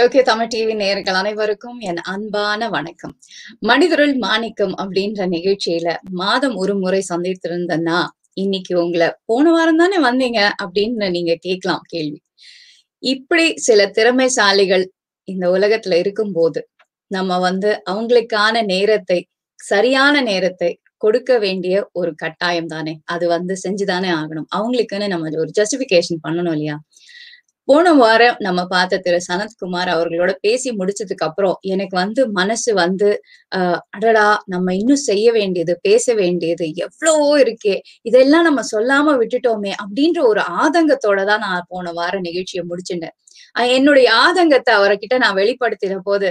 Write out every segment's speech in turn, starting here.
Tokyo Tamil TV நேயர்கள் அனைவருக்கும் என் அன்பான வணக்கம். மனிதருள் மாணிக்கம் அப்படின்ற நிகழ்ச்சியில மாதம் ஒரு முறை சந்தித்திருந்தேன்னா இன்னைக்கு உங்களை போன வாரம் தானே வந்தீங்க அப்படின்னு நீங்க கேட்கலாம் கேள்வி. இப்படி சில திறமைசாலிகள் இந்த உலகத்துல இருக்கும் போது நம்ம வந்து அவங்களுக்கான நேரத்தை சரியான நேரத்தை கொடுக்க வேண்டிய ஒரு கட்டாயம் தானே. அது வந்து செஞ்சுதானே ஆகணும். அவங்களுக்குன்னு நம்ம ஒரு ஜஸ்டிபிகேஷன் பண்ணணும் இல்லையா? போன வாரம் நம்ம பார்த்த திரு. சனத்குமார் அவர்களோட பேசி முடிச்சதுக்கு அப்புறம் எனக்கு வந்து மனசு வந்து அஹ் அடடா நம்ம இன்னும் செய்ய வேண்டியது பேச வேண்டியது எவ்வளவோ இருக்கே இதெல்லாம் நம்ம சொல்லாம விட்டுட்டோமே அப்படின்ற ஒரு ஆதங்கத்தோட தான் நான் போன வார நிகழ்ச்சியை முடிச்சுட்டேன் என்னுடைய ஆதங்கத்தை அவர்கிட்ட நான் வெளிப்படுத்தின போது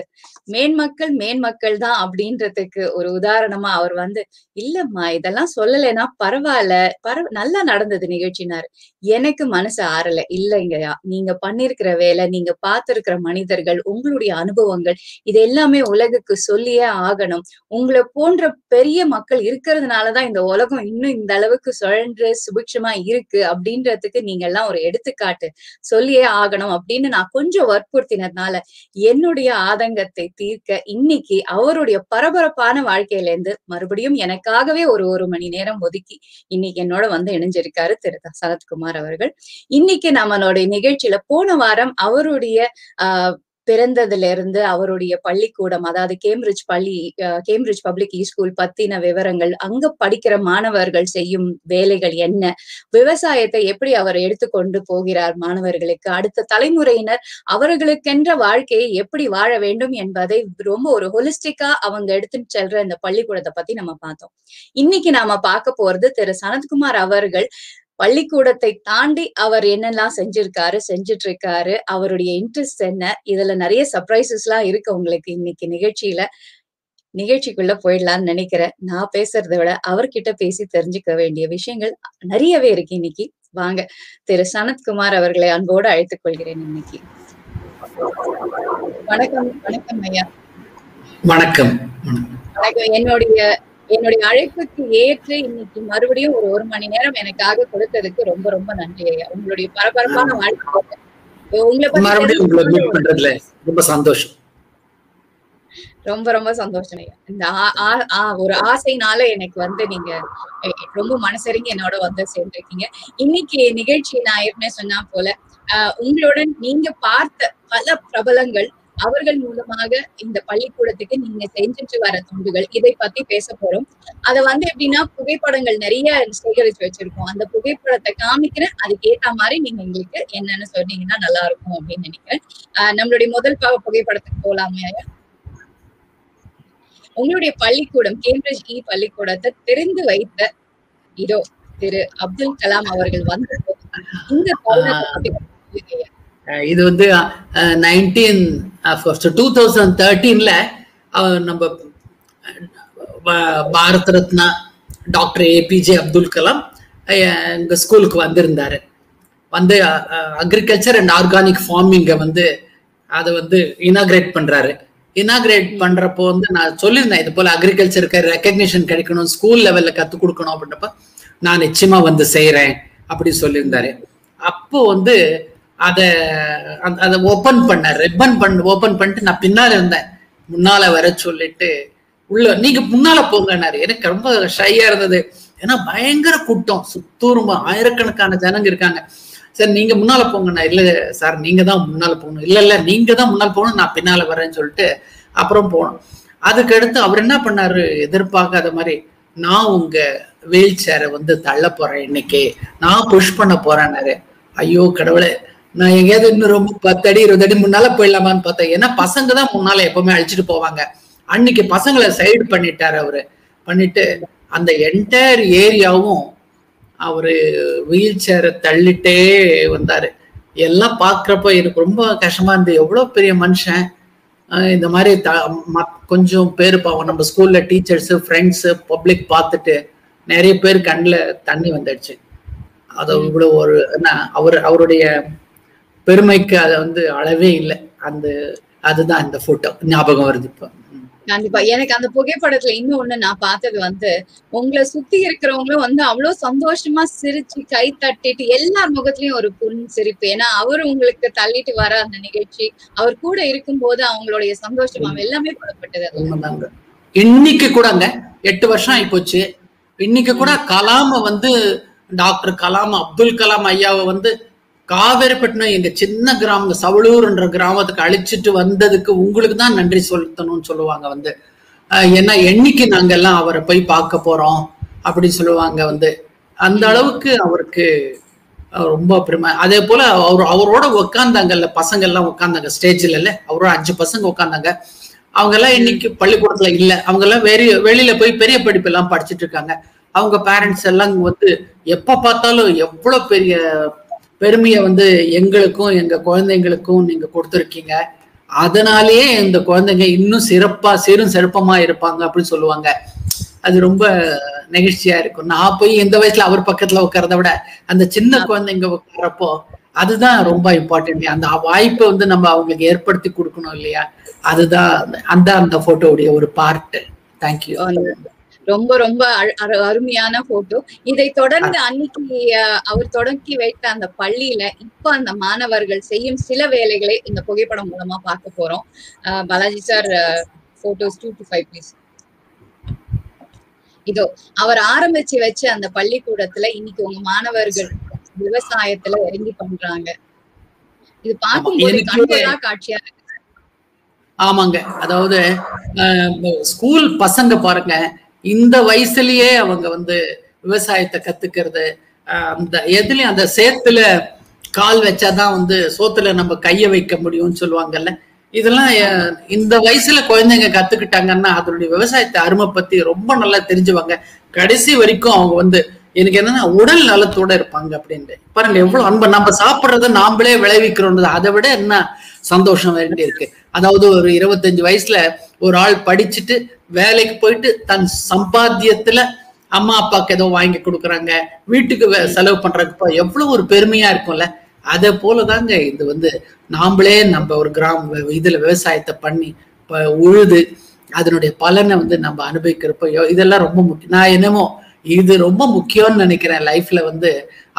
மேன்மக்கள் மேன்மக்கள் தான் அப்படின்றதுக்கு ஒரு உதாரணமா அவர் வந்து இல்லம்மா இதெல்லாம் சொல்லலைன்னா பரவாயில்ல பரவ நல்லா நடந்தது நிகழ்ச்சினாரு. எனக்கு மனசு ஆறல. இல்லைங்கயா நீங்க பண்ணிருக்கிற வேலை நீங்க பார்த்திருக்கிற மனிதர்கள் உங்களுடைய அனுபவங்கள் இது எல்லாமே உலகுக்கு சொல்லியே ஆகணும். உங்களை போன்ற பெரிய மக்கள் இருக்கிறதுனாலதான் இந்த உலகம் இன்னும் இந்த அளவுக்கு சுழன்று சுபிக்ஷமா இருக்கு அப்படின்றதுக்கு நீங்க எல்லாம் ஒரு எடுத்துக்காட்டு சொல்லியே ஆகணும் அப்படின்னு நான் கொஞ்சம் வற்புறுத்தினதுனால என்னுடைய ஆதங்கத்தை தீர்க்க இன்னைக்கு அவருடைய பரபரப்பான வாழ்க்கையில இருந்து மறுபடியும் எனக்காகவே ஒரு ஒரு மணி நேரம் ஒதுக்கி இன்னைக்கு என்னோட வந்து இணைஞ்சிருக்காரு திரு சரத்குமார் அவர்கள். இன்னைக்கு நம்மளுடைய நிகழ்ச்சியில போன வாரம் அவருடைய ஆஹ் பிறந்ததுல இருந்து அவருடைய பள்ளிக்கூடம் அதாவது கேம்பிரிட்ஜ் பள்ளி கேம்பிரிட்ஜ் பப்ளிக் ஸ்கூல் பத்தின விவரங்கள் அங்க படிக்கிற மாணவர்கள் செய்யும் வேலைகள் என்ன விவசாயத்தை எப்படி அவர் எடுத்துக்கொண்டு போகிறார் மாணவர்களுக்கு அடுத்த தலைமுறையினர் அவர்களுக்கென்ற வாழ்க்கையை எப்படி வாழ வேண்டும் என்பதை ரொம்ப ஒரு ஹொலிஸ்டிக்கா அவங்க எடுத்துட்டு செல்ற இந்த பள்ளிக்கூடத்தை பத்தி நம்ம பார்த்தோம். இன்னைக்கு நாம பார்க்க போறது திரு. சனத்குமார் அவர்கள் பள்ளிக்கூடத்தை தாண்டி அவர் என்னெல்லாம் செஞ்சிருக்காரு செஞ்சுட்டு இருக்காரு அவருடைய இன்ட்ரெஸ்ட் என்ன இதுல நிறைய சர்ப்ரைசஸ் எல்லாம் இருக்கு உங்களுக்கு இன்னைக்கு நிகழ்ச்சியில. நிகழ்ச்சிக்குள்ள போயிடலாம்னு நினைக்கிறேன். நான் பேசுறதை விட அவர்கிட்ட பேசி தெரிஞ்சுக்க வேண்டிய விஷயங்கள் நிறையவே இருக்கு இன்னைக்கு. வாங்க திரு சனத்குமார் அவர்களை அன்போடு அழைத்துக் கொள்கிறேன் இன்னைக்கு. வணக்கம் வணக்கம் ஐயா. வணக்கம். வணக்கம். என்னுடைய என்னுடைய அழைப்புக்கு ஏற்று இன்னைக்கு மறுபடியும் ஒரு ஒரு மணி நேரம் எனக்காக கொடுத்ததுக்கு ரொம்ப ரொம்ப நன்றி ஐயா. உங்களுடைய பரபரப்பான வாழ்க்கை. உங்களை பண்றதுல ரொம்ப சந்தோஷம். ரொம்ப ரொம்ப சந்தோஷம் ஐயா. இந்த ஒரு ஆசைனால எனக்கு வந்து நீங்க ரொம்ப மனசறிங்க என்னோட வந்து சேர்ந்திருக்கீங்க. இன்னைக்கு நிகழ்ச்சி நான் ஏற்கனவே சொன்னா போல உங்களுடன் நீங்க பார்த்த பல பிரபலங்கள் அவர்கள் மூலமாக இந்த பள்ளிக்கூடத்துக்கு நீங்க செஞ்சுட்டு வர தொண்டுகள் இதை பத்தி பேச போறோம். அத வந்து எப்படின்னா புகைப்படங்கள் நிறைய சேகரிச்சு வச்சிருக்கோம். அந்த புகைப்படத்தை காமிக்கிறேன். அதுக்கு ஏத்த மாதிரி நீங்க எங்களுக்கு என்னன்னு சொன்னீங்கன்னா நல்லா இருக்கும் அப்படின்னு நினைக்கிறேன். நம்மளுடைய முதல் பாவ புகைப்படத்துக்கு போலாமே. உங்களுடைய பள்ளிக்கூடம் கேம்பிரிட்ஜ் இ பள்ளிக்கூடத்தை தெரிந்து வைத்த இதோ திரு அப்துல் கலாம் அவர்கள் வந்து இந்த இது வந்து நைன்டீன் டூ தௌசண்ட் தேர்ட்டீன்ல நம்ம Bharat Ratna doctor A P J Abdul Kalam எங்கள் ஸ்கூலுக்கு வந்திருந்தாரு. வந்து அக்ரிகல்ச்சர் அண்ட் ஆர்கானிக் ஃபார்மிங்கை வந்து அதை வந்து இனாகிரேட் பண்ணுறாரு இனாகிரேட் பண்ணுறப்போ வந்து நான் சொல்லியிருந்தேன் இது போல் அக்ரிகல்ச்சருக்கு ரெக்கக்னிஷன் கிடைக்கணும் ஸ்கூல் லெவலில் கற்றுக் கொடுக்கணும் அப்படின்றப்ப நான் நிச்சயமாக வந்து செய்கிறேன் அப்படின்னு சொல்லியிருந்தாரு. அப்போ வந்து அதை அதை ஓப்பன் பண்ண ரிப்பன் பண்ண ஓப்பன் பண்ணிட்டு நான் பின்னால இருந்தேன். முன்னால வர சொல்லிட்டு உள்ள நீங்க முன்னால போங்கன்னாரு. எனக்கு ரொம்ப ஷையா இருந்தது. ஏன்னா பயங்கர கூட்டம். சுத்தூரும் ஆயிரக்கணக்கான ஜனங்க இருக்காங்க. சார் நீங்க முன்னால போங்கண்ணா. இல்ல சார் நீங்க தான் முன்னால போகணும். இல்ல இல்ல நீங்க தான் முன்னால் போகணும். நான் பின்னால வரேன்னு சொல்லிட்டு அப்புறம் போனோம். அதுக்கு அடுத்து அவர் என்ன பண்ணாரு? எதிர்பார்க்காத மாதிரி நான் உங்க வீல் சேரை வந்து தள்ள போறேன் இன்னைக்கு. நான் புஷ் பண்ண போறேன்னாரு. ஐயோ கடவுளை. நான் எங்கேயாவது இன்னும் ரொம்ப பத்து அடி இருபது அடி முன்னால போயிடலாமான்னு பார்த்தேன். ஏன்னா பசங்க தான் முன்னால எப்பவுமே அழிச்சிட்டு போவாங்க. அன்னைக்கு பசங்களை சைடு பண்ணிட்டாரு அவரு. பண்ணிட்டு அந்த என்டையர் ஏரியாவும் அவரு வீல் சேரை தள்ளிட்டே வந்தாரு. எல்லாம் பாக்குறப்ப எனக்கு ரொம்ப கஷ்டமா இருந்தது. எவ்வளவு பெரிய மனுஷன். இந்த மாதிரி த கொஞ்சம் பேர் பாவம். நம்ம ஸ்கூல்ல டீச்சர்ஸ் ஃப்ரெண்ட்ஸு பப்ளிக் பார்த்துட்டு நிறைய பேர் கண்ணில் தண்ணி வந்துடுச்சு. அது இவ்வளவு ஒரு என்ன அவர் அவருடைய பெருமைக்கு அதை வந்து அளவே இல்லை. அந்த அதுதான் இந்த போட்டோ ஞாபகம் வருது இப்போ. கண்டிப்பா. எனக்கு அந்த புகைப்படத்துல இன்னும் ஒண்ணு நான் பார்த்தது வந்து உங்களை சுத்தி இருக்கிறவங்களும் வந்து அவ்வளவு சந்தோஷமா சிரிச்சு கை தட்டிட்டு எல்லார் முகத்திலயும் ஒரு புன் சிரிப்பு. ஏன்னா அவர் உங்களுக்கு தள்ளிட்டு வர அந்த நிகழ்ச்சி. அவர் கூட இருக்கும்போது அவங்களுடைய சந்தோஷம் எல்லாமே. உண்மைதாங்க. இன்னைக்கு கூடங்க எட்டு வருஷம் ஆயிப்போச்சு. இன்னைக்கு கூட கலாம வந்து டாக்டர் கலாம் அப்துல் கலாம் ஐயாவை வந்து காவேரிப்பட்டினம் எங்க சின்ன கிராமம் சவளூர்ன்ற கிராமத்துக்கு அழிச்சிட்டு வந்ததுக்கு உங்களுக்கு தான் நன்றி செலுத்தணும்னு சொல்லுவாங்க வந்து. ஏன்னா என்னைக்கு நாங்க எல்லாம் அவரை போய் பார்க்க போறோம் அப்படின்னு சொல்லுவாங்க வந்து. அந்த அளவுக்கு அவருக்கு ரொம்ப பெருமை. அதே போல அவர் அவரோட உக்காந்தாங்கல்ல பசங்க எல்லாம் உட்காந்தாங்க ஸ்டேஜ்ல இல்ல. அவரோட அஞ்சு பசங்க உட்காந்தாங்க அவங்க எல்லாம் இன்னைக்கு பள்ளிக்கூடத்துல இல்ல. அவங்க எல்லாம் வெளிய வெளியில போய் பெரிய படிப்பு எல்லாம் படிச்சுட்டு இருக்காங்க. அவங்க பேரண்ட்ஸ் எல்லாம் வந்து எப்ப பார்த்தாலும் எவ்வளவு பெரிய பெருமையை வந்து எங்களுக்கும் எங்க குழந்தைங்களுக்கும் நீங்க கொடுத்துருக்கீங்க. அதனாலேயே இந்த குழந்தைங்க இன்னும் சிறப்பா சீரும் சிறப்பமா இருப்பாங்க அப்படின்னு சொல்லுவாங்க. அது ரொம்ப நெகிழ்ச்சியா இருக்கும். நான் போய் இந்த வயசுல அவர் பக்கத்துல உட்கார்றத விட அந்த சின்ன குழந்தைங்க உட்காரப்போ அதுதான் ரொம்ப இம்பார்ட்டன்ட் அந்த வாய்ப்பை வந்து நம்ம அவங்களுக்கு ஏற்படுத்தி கொடுக்கணும் இல்லையா? அதுதான் அந்த அந்த போட்டோவுடைய ஒரு பார்ட் தேங்க்யூ ரொம்ப ரொம்ப அருமையான போட்டோ இதை தொடர்ந்து அன்னைக்கு அவர் தொடங்கி வைத்த அந்த பள்ளியில இப்ப அந்த மாணவர்கள் செய்யும் சில வேலைகளை இந்த புகைப்படம் மூலமா பார்க்க போறோம். Balaji sir photos two to five please இதோ அவர் ஆரம்பிச்சு வச்ச அந்த பள்ளிக்கூடத்துல இன்னைக்கு உங்க மாணவர்கள் விவசாயத்துல இறங்கி பண்றாங்க. இது பார்க்கும்போது கண்கொள்ளா காட்சியா இருக்கு. ஆமாங்க. அதாவது ஸ்கூல் பசங்க பாருங்க இந்த வயசுலயே அவங்க வந்து விவசாயத்தை கத்துக்கிறது அந்த எதுலயும் அந்த சேத்துல கால் வச்சாதான் வந்து சோத்துல நம்ம கைய வைக்க முடியும்னு சொல்லுவாங்கல்ல. இதெல்லாம் இந்த வயசுல குழந்தைங்க கத்துக்கிட்டாங்கன்னா அதனுடைய விவசாயத்தை அருமை பத்தி ரொம்ப நல்லா தெரிஞ்சுவாங்க. கடைசி வரைக்கும் அவங்க வந்து எனக்கு என்னன்னா உடல் நலத்தோட இருப்பாங்க அப்படின்ட்டு. பாருங்க எவ்வளவு அன்பு. நம்ம சாப்பிடுறத நாமளே விளைவிக்கிறோம் அதை விட என்ன சந்தோஷம் வேண்டி இருக்கு. அதாவது ஒரு இருபத்தஞ்சு வயசுல ஒரு ஆள் படிச்சுட்டு வேலைக்கு போயிட்டு தன் சம்பாத்தியத்துல அம்மா அப்பாவுக்கு ஏதோ வாங்கி கொடுக்குறாங்க. வீட்டுக்கு செலவு பண்றதுக்கு எவ்வளவு ஒரு பெருமையா இருக்கும்ல. அதே போலதாங்க இது வந்து நாமளே நம்ம ஒரு கிராம இதுல விவசாயத்தை பண்ணி உழுது அதனுடைய பலனை வந்து நம்ம அனுபவிக்கிறப்போ இதெல்லாம் ரொம்ப முக்கியம். நான் என்னமோ இது ரொம்ப முக்கியம்னு நினைக்கிறேன் லைஃப்ல வந்து.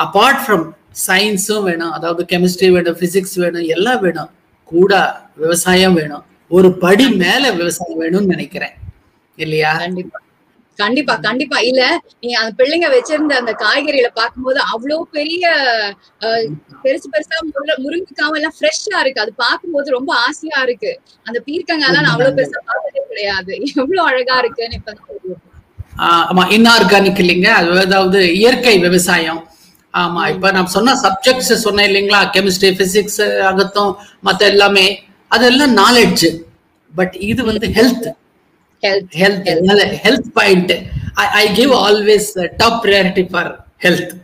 அப்பார்ட் ஃப்ரம் சயின்ஸும் வேணும் அதாவது கெமிஸ்ட்ரி வேணும் பிசிக்ஸ் வேணும் எல்லாம் வேணும். கூட விவசாயம் வேணும். ஒரு படி மேல விவசாயம் வேணும்னு நினைக்கிறேன். இல்லையா? கண்டிப்பா. கண்டிப்பா கண்டிப்பா. இல்ல நீ அந்த பிள்ளைங்க வச்சிருந்த அந்த காய்கறிகளை பார்க்கும்போது அவ்வளவு பெரிய பெருசு பெருசா முருங்க- முருங்கைக்காவும் எல்லாம் ஃப்ரெஷ்ஷா இருக்கு. அது பார்க்கும்போது ரொம்ப ஆசையா இருக்கு. அந்த பீர்க்கங்காய்லாம் நான் அவ்வளவு பெருசா பார்த்ததே கிடையாது. எவ்வளவு அழகா இருக்குன்னு இப்ப ஆமா இன்ஆர்கானிக் இல்லைங்க. அது அதாவது இயற்கை விவசாயம். ஆமா இப்ப நான் சொன்ன சப்ஜெக்ட்ஸ் சொன்னேன் இல்லைங்களா? கெமிஸ்ட்ரி பிசிக்ஸ் ஆகட்டும் மத்த எல்லாமே. அதெல்லாம் நாலேஜ் பட் இது வந்து health health health point I give always top priority for health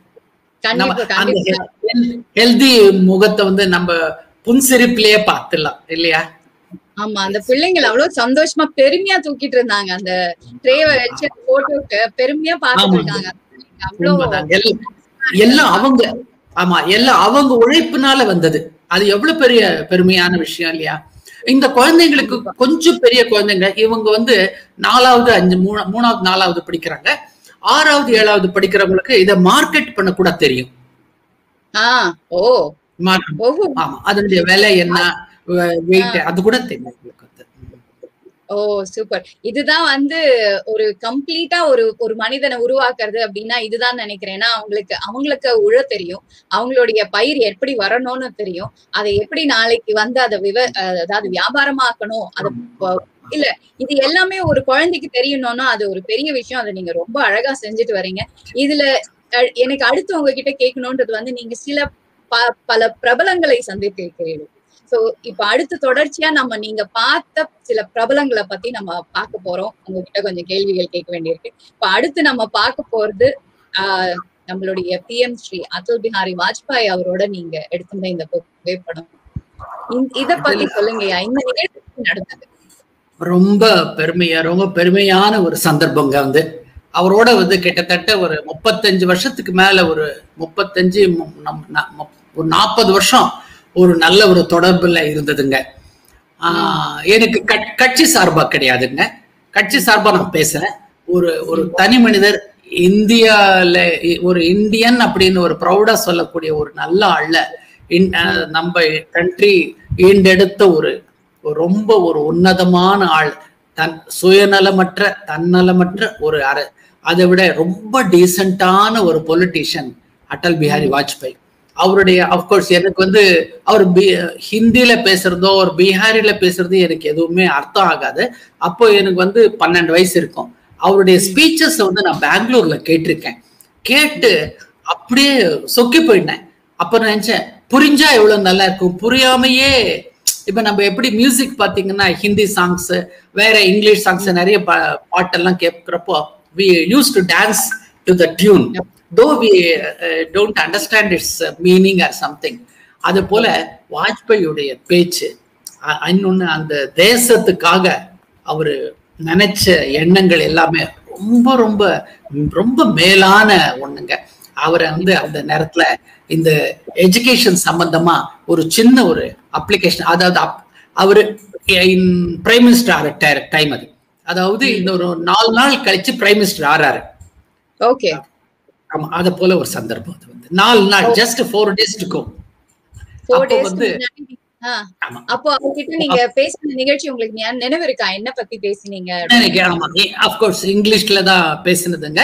healthy முகத்தை வந்து நம்ம புன்சிரிப்பிலேயே பார்த்துடலாம் இல்லையா? ஆமா அந்த பிள்ளைங்களை அவ்வளவு சந்தோஷமா பெருமையா தூக்கிட்டு இருந்தாங்க. அந்த ட்ரேவை வச்சு போட்டோக்கு பெருமையா பாத்துட்டு ஆமாங்க. இருக்காங்க. அவ்வளவு. எல்லாம் அவங்க ஆமா எல்லாம் அவங்க உழைப்புனால வந்தது. அது எவ்வளவு பெரிய பெருமையான விஷயம் இல்லையா? இந்த குழந்தைங்களுக்கு கொஞ்சம் பெரிய குழந்தைங்க இவங்க வந்து நாலாவது அஞ்சு மூணா மூணாவது நாலாவது படிக்கிறாங்க. ஆறாவது ஏழாவது படிக்கிறவங்களுக்கு இதை மார்க்கெட் பண்ண கூட தெரியும். ஆமா அதனுடைய விலை என்ன வெயிட் அது கூட தெரியும். ஓ சூப்பர் இதுதான் வந்து ஒரு கம்ப்ளீட்டா ஒரு ஒரு மனிதனை உருவாக்குறது அப்படின்னா இதுதான் நினைக்கிறேன். ஏன்னா அவங்களுக்கு அவங்களுக்கு உழ தெரியும். அவங்களுடைய பயிர் எப்படி வரணும்னு தெரியும். அதை எப்படி நாளைக்கு வந்து அதை விவ அதாவது வியாபாரமாக்கணும். அதை இல்ல இது எல்லாமே ஒரு குழந்தைக்கு தெரியணும்னா அது ஒரு பெரிய விஷயம். அதை நீங்க ரொம்ப அழகா செஞ்சுட்டு வர்றீங்க இதுல எனக்கு அடுத்து உங்ககிட்ட கேட்கணும்ன்றது வந்து நீங்க சில ப- பல பிரபலங்களை சந்தித்திருக்கிறீர்கள். சோ இப்ப அடுத்து தொடர்ச்சியா நம்ம நீங்க பார்த்த சில பிரபலங்களை பத்தி நம்ம பார்க்க போறோம். உங்ககிட்ட கொஞ்சம் கேள்விகள் கேட்க வேண்டியிருக்கு. இப்ப அடுத்து நம்ம பார்க்க போறது ஆஹ் நம்மளுடைய பிஎம் ஸ்ரீ அடல் பிஹாரி வாஜ்பாய் அவரோட நீங்க எடுத்திருந்த இந்த புகைப்படம். இத பத்தி சொல்லுங்கய்யா. இந்த நிகழ்ச்சி நடந்தது. ரொம்ப பெருமையா ரொம்ப பெருமையான ஒரு சந்தர்ப்பங்க வந்து. அவரோட வந்து கிட்டத்தட்ட ஒரு முப்பத்தஞ்சு வருஷத்துக்கு மேல ஒரு முப்பத்தஞ்சு ஒரு நாற்பது வருஷம் ஒரு நல்ல ஒரு தொடர்புல இருந்ததுங்க. எனக்கு கட்- கட்சி சார்பா கிடையாதுங்க. கட்சி சார்பா நான் பேசுறேன். ஒரு ஒரு தனி மனிதர் இந்தியால ஒரு இந்தியன் அப்படின்னு ஒரு ப்ரௌடா சொல்லக்கூடிய ஒரு நல்ல ஆள்ல நம்ம கண்ட்ரி ஈண்டெடுத்த ஒரு ஒரு ரொம்ப ஒரு உன்னதமான ஆள். தன் சுயநலமற்ற தன்னலமற்ற ஒரு அர அதை விட ரொம்ப டீசென்டான ஒரு பொலிட்டிஷியன் அடல் பிஹாரி வாஜ்பாய். அவருடைய அஃப்கோர்ஸ் எனக்கு வந்து அவர் பி- ஹிந்தியில பேசுறதோ ஒரு பீகாரில பேசுறதோ எனக்கு எதுவுமே அர்த்தம் ஆகாது. அப்போ எனக்கு வந்து பன்னெண்டு வயசு இருக்கும். அவருடைய ஸ்பீச்சஸ் வந்து நான் பெங்களூர்ல கேட்டிருக்கேன். கேட்டு அப்படியே சொக்கி போயிட்டேன். அப்ப நினைச்சேன் புரிஞ்சா எவ்வளவு நல்லா இருக்கும்? புரியாமையே. இப்ப நம்ம எப்படி மியூசிக் பாத்தீங்கன்னா ஹிந்தி சாங்ஸ் வேற இங்கிலீஷ் சாங்ஸ் நிறைய பா- பாட்டெல்லாம் கேட்கிறப்போ we use to dance to the tune though we don't understand its meaning or something அது போல வாஜ்பாயுடைய பேச்சு அ- இன்னொன்னு அந்த தேசத்துக்காக அவரு நினைச்ச எண்ணங்கள் எல்லாமே ரொம்ப ரொம்ப ரொம்ப மேலான ஒண்ணுங்க. அவரை வந்து அந்த நேரத்துல இந்த எஜுகேஷன் சம்பந்தமா ஒரு சின்ன ஒரு அப்ளிகேஷன் அதாவது அவரு பிரைம் மினிஸ்டர் ஆற டைம் அது. அதாவது இந்த ஒரு நாலு நாள் கழிச்சு பிரைம் மினிஸ்டர் ஆறாரு. ஓகே ஆமா அத போல ஒரு சந்தர்ப்பம் அது வந்து. நாலு நாள் ஜஸ்ட் ஃபோர் டேஸ் அப்போ டேஸ் வந்து அப்போ அவர்கிட்ட நீங்க பேசின நிகழ்ச்சி உங்களுக்கு நினைவு இருக்கா? என்ன பத்தி பேசினீங்க? அப்கோர்ஸ் இங்கிலீஷ்ல தான் பேசினதுங்க.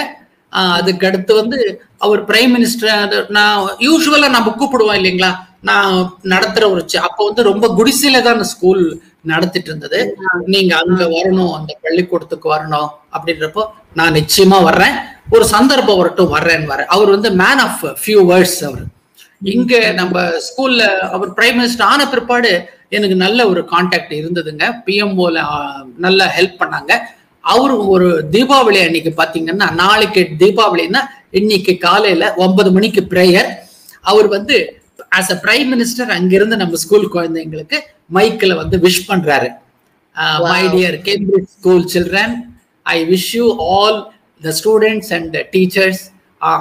அதுக்கு அடுத்து வந்து அவர் பிரைம் மினிஸ்டர் நான் யூஸ்வலா நம்ம கூப்பிடுவோம் இல்லைங்களா? நான் நடத்துற ஒரு அப்போ வந்து ரொம்ப குடிசையில தான் ஸ்கூல் நடத்திட்டு இருந்தது நீங்க அங்க வரணும் அந்த பள்ளிக்கூடத்துக்கு வரணும் அப்படின்றப்போ நான் நிச்சயமா வர்றேன். ஒரு சந்தர்ப்பம் வரட்டும் வர்றேன்னு வரேன் அவர் வந்து மேன் ஆஃப் ஃபியூ வேர்ட்ஸ் அவர். இங்க நம்ம ஸ்கூல்ல அவர் பிரைம் மினிஸ்டர் ஆன பிற்பாடு எனக்கு நல்ல ஒரு கான்டாக்ட் இருந்ததுங்க. பிஎம்ஓல நல்ல ஹெல்ப் பண்ணாங்க. அவரு ஒரு தீபாவளி அன்னைக்கு பாத்தீங்கன்னா நாளைக்கு தீபாவளின்னா இன்னைக்கு காலையில ஒன்பது மணிக்கு பிரேயர் அவர் வந்து ஆஸ் அ பிரைம் மினிஸ்டர் அங்கிருந்து நம்ம ஸ்கூல் குழந்தைங்களுக்கு மைக்ல வந்து விஷ் பண்றாரு. My dear Cambridge school children I wish you all the students and teachers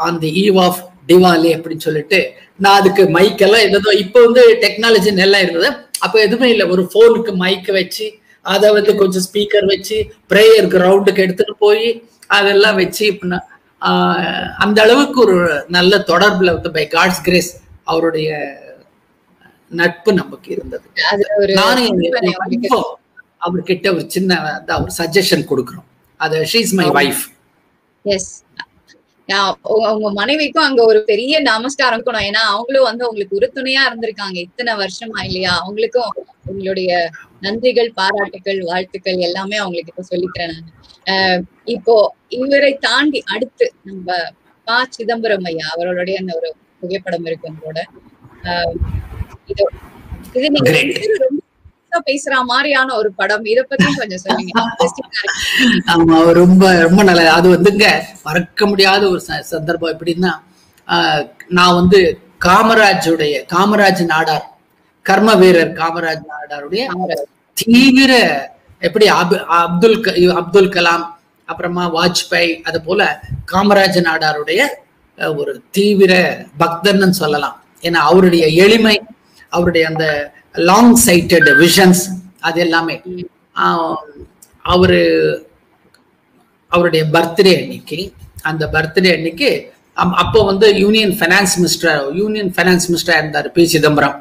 on the eve of Diwali அப்படின்னு சொல்லிட்டு நான் அதுக்கு மைக் எல்லாம் ஏதோ இப்போ வந்து டெக்னாலஜி நல்லா இருந்தது. அப்போ எதுவுமே இல்லை. ஒரு ஃபோனுக்கு மைக் வச்சு அதை வந்து கொஞ்சம் ஸ்பீக்கர் வச்சு ப்ரேயர் கிரவுண்டுக்கு எடுத்துட்டு போய் அதெல்லாம் வச்சு ஆஹ், அந்த அளவுக்கு ஒரு நல்ல தொடர்புல வந்து பை காட்ஸ் கிரேஸ் அவருடைய நட்பு நமக்கு இருந்தது. நானும் அவர்கிட்ட ஒரு சின்ன ஒரு சஜஷன் கொடுக்குறோம். அது ஷீஸ் மை வைஃப் எஸ் உங்க மனைவிக்கும் அங்க ஒரு பெரிய நமஸ்காரம் இருக்கணும் ஏன்னா அவங்களும் வந்து உங்களுக்கு உறுதுணையா இருந்திருக்காங்க. இத்தனை வருஷமா இல்லையா? அவங்களுக்கும் உங்களுடைய நன்றிகள் பாராட்டுகள் வாழ்த்துக்கள் எல்லாமே அவங்களுக்கு இப்ப சொல்லிக்கிறேன் நான். இப்போ இவரை தாண்டி அடுத்து நம்ம ப சிதம்பரம் ஐயா அவர்களுடைய அந்த ஒரு புகைப்படம் இருக்கு உங்களோட. அஹ் இது இது நீங்க பேசுற மாதிரியான ஒரு படம். இத பத்தி கொஞ்சம் சொல்லுங்க Interesting ஆ இருக்கு. ஆமா ரொம்ப ரொம்ப நல்ல அது வந்துங்க மறக்க முடியாத ஒரு சந்தர்ப்பம். எப்படின்னா நான் வந்து காமராஜுடைய காமராஜ் நாடார் கர்ம வீரர் காமராஜ் நாடாருடைய. தீவிர எப்படி அபு- அப்துல் க- அப்துல் கலாம் அப்புறமா வாஜ்பாய் அது போல காமராஜ் நாடாருடைய ஒரு தீவிர பக்தன்னு சொல்லலாம். ஏன்னா அவருடைய எளிமை அவருடைய அந்த லாங் சைட்டட் விஷன்ஸ் அது எல்லாமே. அவரு அவருடைய பர்த்டே அன்னைக்கு அந்த பர்த்டே அன்னைக்கு அப்போ வந்து union finance minister union finance minister இருந்தார் பி. சிதம்பரம்.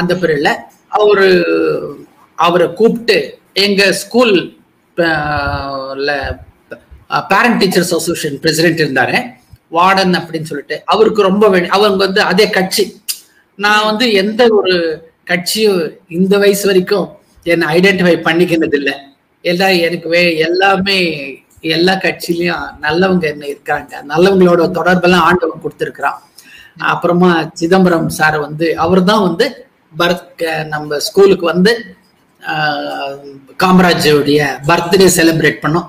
அந்த பீரியட்ல அவரு அவரை கூப்பிட்டு எங்க school parent teachers association president இருந்தாரு. வார்டன் அப்படின்னு சொல்லிட்டு அவருக்கு ரொம்ப அவங்க வந்து அதே கட்சி. நான் வந்து எந்த ஒரு கட்சியும் இந்த வயசு வரைக்கும் என்னை ஐடென்டிஃபை பண்ணிக்கினது இல்லை எல்லாம் எனக்கு வே எல்லாமே எல்லா கட்சியிலயும் நல்லவங்க என்ன இருக்காங்க. நல்லவங்களோட தொடர்பெல்லாம் ஆண்டவன் கொடுத்துருக்கிறான். அப்புறமா சிதம்பரம் சார் வந்து அவர் தான் வந்து பரத் நம்ம ஸ்கூலுக்கு வந்து காமராஜருடைய பர்த்டே செலிப்ரேட் பண்ணோம்.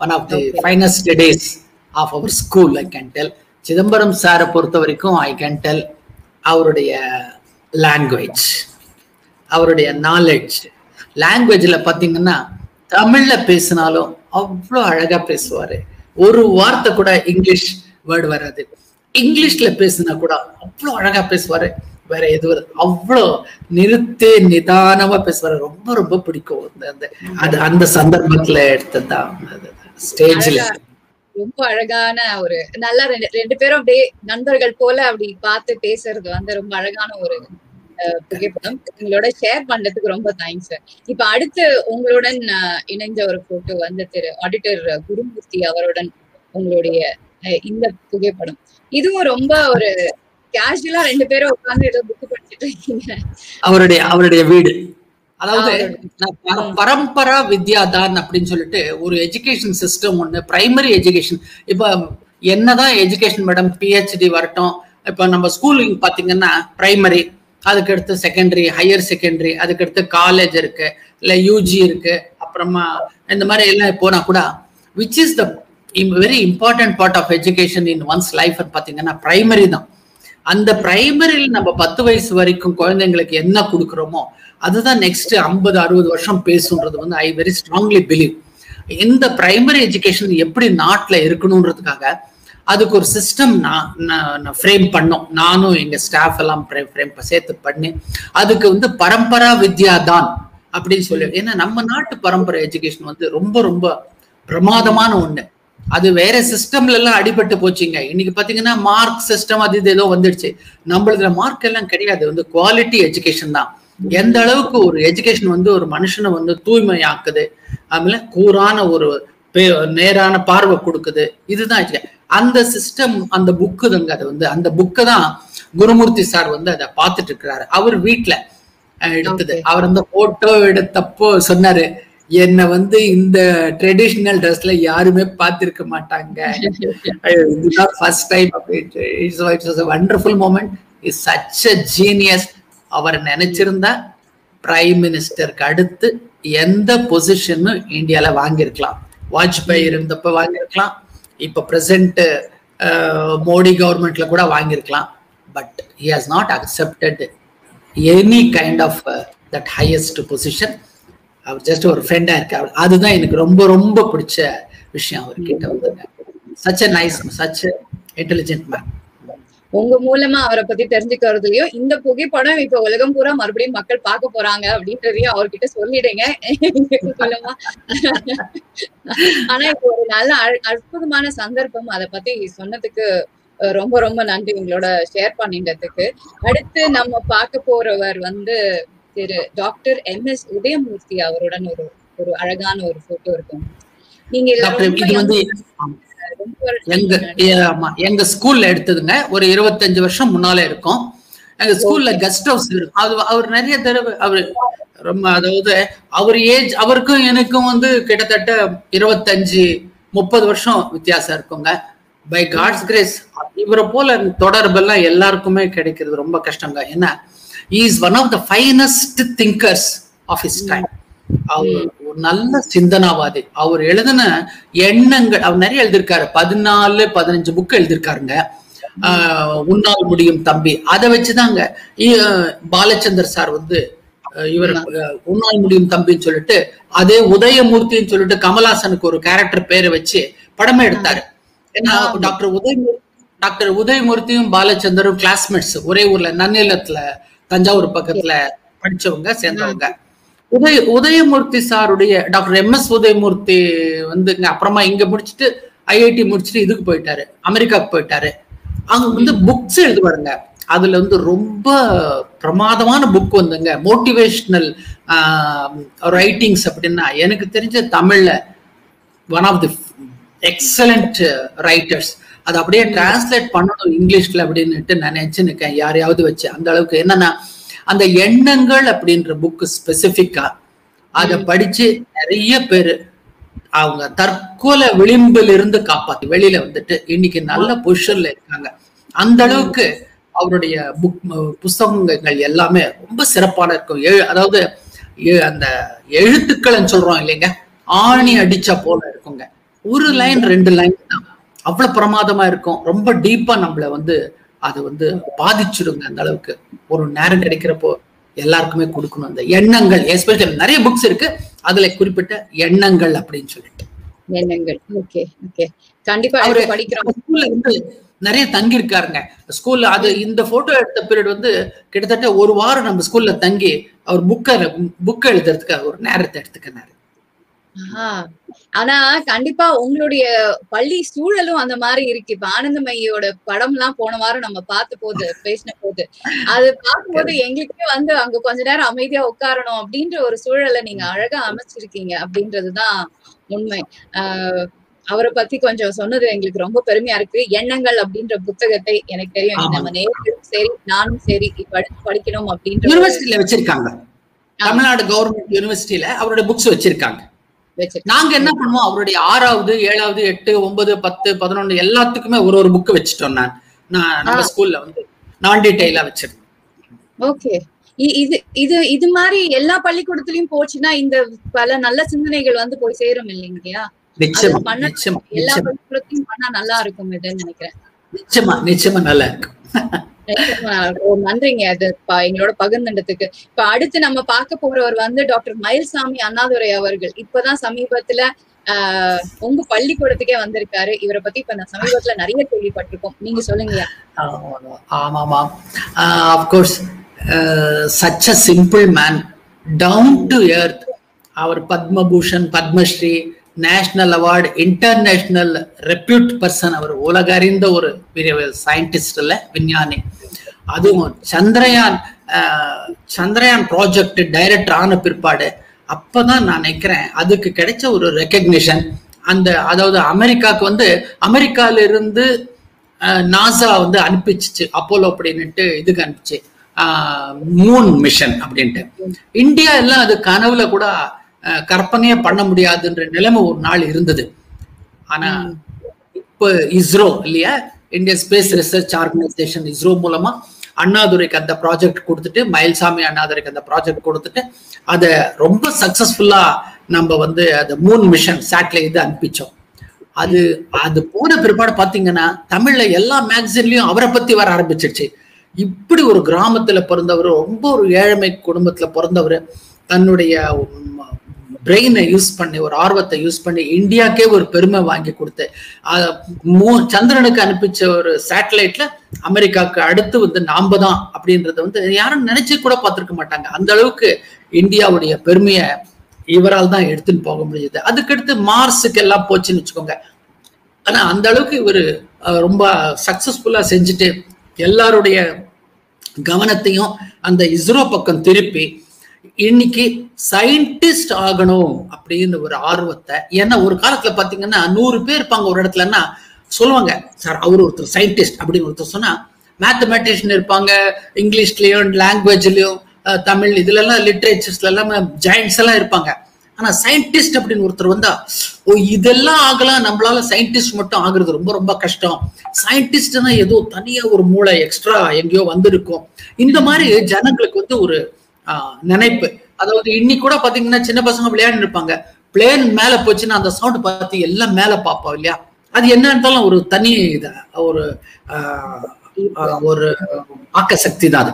One of the finest days of our school I can tell Chidambaram சாரை பொறுத்த வரைக்கும் ஐ கேன் டெல் அவருடைய லாங்குவேஜ் அவருடைய நாலேஜ் லாங்குவேஜில் பார்த்தீங்கன்னா தமிழ்ல பேசினாலும் அவ்வளோ அழகா பேசுவாரு. ஒரு வார்த்தை கூட இங்கிலீஷ் வேர்டு வராது. இங்கிலீஷ்ல பேசினா கூட அவ்வளோ அழகா பேசுவாரு. வேற எதுவும் அவ்வளோ நிறுத்தே நிதானமா பேசுவாரு. ரொம்ப ரொம்ப பிடிக்கும். அந்த அந்த அது அந்த சந்தர்ப்பத்துல எடுத்ததுதான். ஸ்டேஜ்ல ரொம்ப அழகான ஒரு நல்லா ரெண்டு ரெண்டு பேரும் அப்படியே நண்பர்கள் போல அப்படி பார்த்து பேசுறது வந்து ரொம்ப அழகான ஒரு புகைப்படம். உங்களோட ஷேர் பண்றதுக்கு ரொம்ப தேங்க்ஸ் இப்ப அடுத்து உங்களுடன் இணைஞ்ச ஒரு போட்டோ வந்து திரு ஆடிட்டர் குருமூர்த்தி அவருடன் உங்களுடைய இந்த புகைப்படம். இதுவும் ரொம்ப ஒரு கேஷுவலா ரெண்டு பேரும் உட்கார்ந்து ஏதோ புக் படிச்சுட்டு இருக்கீங்க. அவருடைய அவருடைய வீடு. அதாவது பரம்பரா வித்யாதான் அப்படின்னு சொல்லிட்டு ஒரு எஜுகேஷன் சிஸ்டம் ஒண்ணு பிரைமரி எஜுகேஷன் இப்ப என்னதான் எஜுகேஷன் மேடம் பிஹெச்டி வரட்டும். இப்ப நம்ம ஸ்கூலிங் பாத்தீங்கன்னா பிரைமரி அதுக்கு அடுத்து செகண்டரி ஹையர் செகண்டரி அதுக்கு அடுத்து காலேஜ் இருக்கு இல்ல யூஜி இருக்கு அப்புறமா இந்த மாதிரி எல்லாம் போனா கூட which is the very important part of education in one's life பாத்தீங்கன்னா பிரைமரி தான். அந்த பிரைமரியில் நம்ம பத்து வயசு வரைக்கும் குழந்தைங்களுக்கு என்ன கொடுக்குறோமோ அதுதான் நெக்ஸ்ட் ஐம்பது அறுபது வருஷம் பேசுன்றது வந்து ஐ வெரி ஸ்ட்ராங்லி பிலீவ் இந்த பிரைமரி எஜுகேஷன் எப்படி நாட்டில் இருக்கணுன்றதுக்காக அதுக்கு ஒரு சிஸ்டம் நான் ஃப்ரேம் பண்ணோம். நானும் எங்கள் ஸ்டாஃப் எல்லாம் ஃப்ரேம் சேர்த்து பண்ணி அதுக்கு வந்து பரம்பரா வித்யா தான் அப்படின்னு சொல்லி ஏன்னா நம்ம நாட்டு பரம்பரை எஜுகேஷன் வந்து ரொம்ப ரொம்ப பிரமாதமான ஒண்ணு. அது வேற சிஸ்டம்ல எல்லாம் அடிபட்டு போச்சுங்க. இன்னைக்கு பாத்தீங்கன்னா மார்க் சிஸ்டம் அது இது ஏதோ வந்துடுச்சு. நம்மளதுல மார்க் எல்லாம் கிடையாது. வந்து குவாலிட்டி எஜுகேஷன் தான். எந்த அளவுக்கு ஒரு எஜுகேஷன் வந்து ஒரு மனுஷனை வந்து தூய்மையாக்குது? அதுல கூரான ஒரு நேரான பார்வை கொடுக்குது. இதுதான். அந்த சிஸ்டம் அந்த புக்கு தாங்க அது வந்து. அந்த புக்கை தான் குருமூர்த்தி சார் வந்து அதை பார்த்துட்டு இருக்கிறாரு. அவர் வீட்டுல எடுத்தது. அவர் அந்த போட்டோ எடுத்தப்போ சொன்னாரு என்னை வந்து இந்த ட்ரெடிஷ்னல் ட்ரெஸ்ல யாருமே பார்த்திருக்க மாட்டாங்க. இதுதான் first time it's wonderful moment is such a genius அவர் நினைச்சிருந்தா பிரைம் மினிஸ்டருக்கு அடுத்து எந்த பொசிஷனும் இந்தியால வாங்கியிருக்கலாம். வாஜ்பாய் இருந்தப்ப வாங்கியிருக்கலாம். இப்ப பிரசன்ட் மோடி கவர்மெண்ட்ல கூட வாங்கியிருக்கலாம். But he has not accepted any kind of that highest position our just ஒரு ஃப்ரெண்டா இருக்காரு. அதுதான் எனக்கு ரொம்ப ரொம்ப பிடிச்ச விஷயம். அவர்கிட்ட வந்து such a nice such intelligent man உங்க மூலமா அவரை பத்தி தெரிஞ்சுக்கிறதுலயும் இந்த புகைப்படம் இப்ப உலகம் பூரா மறுபடியும் மக்கள் பார்க்க போறாங்க அப்படின்றதையும் அவர்கிட்ட சொல்லிடுங்க. மூலமா. ஆனா இப்போ ஒரு நல்ல அற்புதமான சந்தர்ப்பம் அதை பத்தி சொன்னதுக்கு ரொம்ப ரொம்ப நன்றி உங்களோட ஷேர் பண்ணிட்டதுக்கு. அடுத்து நம்ம பார்க்க போறவர் வந்து Thiru doctor M S Udayamoorthy அவருடன் ஒரு ஒரு அழகான ஒரு போட்டோ இருக்கும். நீங்க எங்க ஆமா எங்க ஸ்கூல்ல எடுத்ததுங்க. ஒரு இருபத்தஞ்சு வருஷம் முன்னால இருக்கும். எங்க ஸ்கூல்ல கெஸ்ட் ஹவுஸ் அது அவர் நிறைய தடவை அவர் ரொம்ப அதாவது அவர் ஏஜ் அவருக்கும் எனக்கும் வந்து கிட்டத்தட்ட இருபத்தஞ்சு முப்பது வருஷம் வித்தியாசம் இருக்குங்க. பை காட்ஸ் கிரேஸ் இவரை போல தொடர்பெல்லாம் எல்லாருக்குமே கிடைக்கிறது ரொம்ப கஷ்டங்க. ஏன்னா is one of the finest thinkers of his time அவர் ஒரு நல்ல சிந்தனாவாதி. அவர் எழுதின எண்ணங்கள் அவர் நிறைய எழுதியிருக்காரு. பதினாலு பதினஞ்சு புக் எழுதியிருக்காருங்க. உன்னால் முடியும் தம்பி. அதை வச்சுதாங்க பாலச்சந்தர் சார் வந்து இவர் உன்னால் முடியும் தம்பின்னு சொல்லிட்டு அதே உதயமூர்த்தின்னு சொல்லிட்டு கமலாசனுக்கு ஒரு கேரக்டர் பேரை வச்சு படமே எடுத்தாரு. ஏன்னா டாக்டர் உதயமூர்த்தி டாக்டர் உதயமூர்த்தியும் பாலச்சந்தரும் கிளாஸ்மேட்ஸ் ஒரே ஊர்ல நன்னிலத்துல தஞ்சாவூர் பக்கத்துல படிச்சவங்க சேர்ந்தவங்க. உதய உதயமூர்த்தி சாருடைய டாக்டர் எம் எஸ் உதயமூர்த்தி வந்துங்க அப்புறமா இங்க முடிச்சுட்டு ஐஐடி முடிச்சுட்டு இதுக்கு போயிட்டாரு அமெரிக்காவுக்கு போயிட்டாரு. அங்க வந்து புக்ஸ் எழுதுவாருங்க. அதுல வந்து ரொம்ப பிரமாதமான புக் வந்துங்க. மோட்டிவேஷனல் ரைட்டிங்ஸ் அப்படின்னா எனக்கு தெரிஞ்ச தமிழ்ல one of the excellent writers அது அப்படியே டிரான்ஸ்லேட் பண்ணணும் இங்கிலீஷ்ல அப்படின்னுட்டு நான் நினைச்சுன்னுக்கேன் யாரையாவது வச்சு. அந்த அளவுக்கு என்னன்னா அந்த எண்ணங்கள் அப்படின்ற புக் ஸ்பெசிபிக்கா அதை படிச்சு நிறைய பேரு அவங்க தற்கொலை விளிம்பில் இருந்து காப்பாத்தி வெளியில வந்துட்டு இன்னைக்கு நல்ல பொசிஷன்ல இருக்காங்க. அந்த அளவுக்கு அவருடைய புக் புஸ்தகங்கள் எல்லாமே ரொம்ப சிறப்பான இருக்கும். எழு- அதாவது அந்த எழுத்துக்கள்னு சொல்றோம் இல்லைங்க ஆணி அடிச்ச போல இருக்குங்க. ஒரு லைன் ரெண்டு லைன் தான். அவ்வளவு பிரமாதமா இருக்கும். ரொம்ப டீப்பா நம்மள வந்து அது வந்து பாதிச்சிடுங்க அந்த அளவுக்கு. ஒரு நேரம் கிடைக்கிறப்போ எல்லாருக்குமே கொடுக்கணும். அந்த எண்ணங்கள் எஸ்பெஷல் நிறைய புக்ஸ் இருக்கு. அதுல குறிப்பிட்ட எண்ணங்கள் அப்படின்னு சொல்லிட்டு. எண்ணங்கள். ஓகே ஓகே கண்டிப்பா அவரு படிக்கிறோம். ஸ்கூல்ல வந்து நிறைய தங்கி இருக்காருங்க ஸ்கூல்ல அது இந்த போட்டோ எடுத்த பீரியட் வந்து கிட்டத்தட்ட ஒரு வாரம் நம்ம ஸ்கூல்ல தங்கி அவர் புக்க புக் எழுதுறதுக்கு ஒரு நேரத்தை எடுத்துக்கினாரு. ஆஹ் ஆனா கண்டிப்பா உங்களுடைய பள்ளி சூழலும் அந்த மாதிரி இருக்கு. இப்ப ஆனந்தமய்யோட படம் எல்லாம் போன வாரம் நம்ம பார்த்த போது பேசின போது அது பார்க்கும்போது எங்களுக்கே வந்து அங்க கொஞ்ச நேரம் அமைதியா உட்காரணும் அப்படின்ற ஒரு சூழலை நீங்க அழகா அமைச்சிருக்கீங்க அப்படின்றதுதான் உண்மை. ஆஹ் அவரை பத்தி கொஞ்சம் சொன்னது எங்களுக்கு ரொம்ப பெருமையா இருக்கு. எண்ணங்கள் அப்படின்ற புத்தகத்தை எனக்கு தெரியும். நம்ம நேர்களும் சரி நானும் சரி படி- படிக்கணும் அப்படின்ற யூனிவர்சிட்டியில வச்சிருக்காங்க. தமிழ்நாடு கவர்மெண்ட் யூனிவர்சிட்டியில அவருடைய புக்ஸ் வச்சிருக்காங்க. நாங்க என்ன பண்ணுவோம்? அவருடைய ஆறாவது ஏழாவது எட்டு ஒன்பது பத்து பதினொன்னு எல்லாத்துக்குமே ஒரு ஒரு புக் வச்சுட்டோம் நான். நான் நம்ம ஸ்கூல்ல வந்து நான் டீடைலா வச்சிருந்தேன் ஓகே இது இது இது மாதிரி எல்லா பள்ளிக்கூடத்துலயும் போச்சுன்னா இந்த பல நல்ல சிந்தனைகள் வந்து போய் சேரும் நிச்சயமா எல்லா பள்ளிக்கூடத்தையும் பண்ணா நல்லா இருக்கும் இதுன்னு நினைக்கிறேன். நிச்சயமா நிச்சயமா நல்லா இருக்கு நிச்சயமா, ஓ, நன்றிங்க. அது எங்களோட பகிர்ந்ததுக்கு இப்ப அடுத்து நம்ம பார்க்க போறவர் வந்து டாக்டர் மயில்சாமி அண்ணாதுரை அவர்கள். இப்பதான் சமீபத்துல ஆஹ் உங்க பள்ளிக்கூடத்துக்கே வந்திருக்காரு. இவரை பத்தி இப்ப நான் சமீபத்துல நிறைய கேள்விப்பட்டிருக்கோம். நீங்க சொல்லுங்கய்யா. ஆமாமா of course such a simple man down to earth our Padma Bhushan Padma Shri national award international repute person அவர் உலக அறிந்த ஒரு பெரிய சயின்டிஸ்ட் இல்லை விஞ்ஞானி. அதுவும் சந்திரயான் சந்திரயான் ப்ராஜெக்ட் டைரக்டர் ஆன பிற்பாடு அப்பதான் நான் நினைக்கிறேன் அதுக்கு கிடைச்ச ஒரு ரெக்கக்னிஷன் அந்த அதாவது அமெரிக்காவுக்கு வந்து அமெரிக்கால இருந்து நாசா வந்து அனுப்பிச்சிச்சு அப்போலோ அப்படின்னுட்டு இதுக்கு அனுப்பிச்சு. மூன் மிஷன் அப்படின்ட்டு. இந்தியா எல்லாம் அது கனவுல கூட கற்பனையே பண்ண முடியாதுன்ற நிலைமை ஒரு நாள் இருந்தது. ஆனா இப்போ இஸ்ரோ இல்லையா? India space research organisation ISRO மூலமா அண்ணாதுரைக்கு அந்த ப்ராஜெக்ட் கொடுத்துட்டு மயில்சாமி அண்ணாதுரைக்கு அந்த ப்ராஜெக்ட் கொடுத்துட்டு அதை ரொம்ப சக்சஸ்ஃபுல்லா நம்ம வந்து அந்த மூன் மிஷன் சேட்டலைட் அனுப்பிச்சோம். அது அது போன பிற்பாடு பாத்தீங்கன்னா தமிழ்ல எல்லா மேகசின்லயும் அவரை பத்தி வர ஆரம்பிச்சிருச்சு. இப்படி ஒரு கிராமத்துல பிறந்தவர் ரொம்ப ஒரு ஏழ்மை குடும்பத்துல பிறந்தவர் தன்னுடைய பிரெயினை யூஸ் பண்ணி ஒரு ஆர்வத்தை யூஸ் பண்ணி இந்தியாக்கே ஒரு பெருமை வாங்கி கொடுத்து மூ- சந்திரனுக்கு அனுப்பிச்ச ஒரு சேட்டலைட்ல அமெரிக்காவுக்கு அடுத்து வந்து நாம தான் அப்படின்றத வந்து யாரும் நினைச்சு கூட பார்த்துருக்க மாட்டாங்க. அந்த அளவுக்கு இந்தியாவுடைய பெருமையை இவரால் தான் எடுத்துன்னு போக முடியுது. அதுக்கடுத்து மார்ஸுக்கு எல்லாம் போச்சுன்னு வச்சுக்கோங்க. ஆனா அந்த அளவுக்கு இவர் ரொம்ப சக்சஸ்ஃபுல்லா செஞ்சுட்டு எல்லாருடைய கவனத்தையும் அந்த இஸ்ரோ பக்கம் திருப்பி இன்னைக்கு சயின்டிஸ்ட் ஆகணும் அப்படின்னு ஒரு ஆர்வத்தை ஏன்னா ஒரு காலத்துல பாத்தீங்கன்னா நூறு பேர் இருப்பாங்க ஒரு இடத்துலன்னா சொல்லுவாங்க சார் அவர் ஒருத்தர் சயின்டிஸ்ட் அப்படின்னு ஒருத்தர் சொன்னா மேத்தமேட்டிஷியன் இருப்பாங்க இங்கிலீஷ்லயும் லாங்குவேஜ்லயும் தமிழ் இதுல எல்லாம் லிட்ரேச்சர்ஸ்ல எல்லாம் ஜாயின்ஸ் எல்லாம் இருப்பாங்க. ஆனா சயின்டிஸ்ட் அப்படின்னு ஒருத்தர் வந்தா ஓ இதெல்லாம் ஆகலாம் நம்மளால சயின்டிஸ்ட் மட்டும் ஆகுறது ரொம்ப ரொம்ப கஷ்டம். சயின்டிஸ்ட்னா ஏதோ தனியா ஒரு மூளை எக்ஸ்ட்ரா எங்கேயோ வந்திருக்கும். இந்த மாதிரி ஜனங்களுக்கு வந்து ஒரு நினைப்பு. அதாவது இன்னைக்கு கூட பாத்தீங்கன்னா சின்ன பசங்க விளையாண்டு இருப்பாங்க. பிளேன் மேல போச்சுன்னா அந்த சவுண்ட் பார்த்து எல்லாம் மேல பார்ப்போம் இல்லையா? அது என்ன இருந்தாலும் ஒரு தனி இது ஒரு ஆஹ், ஒரு ஆக்க சக்தி தான் அது.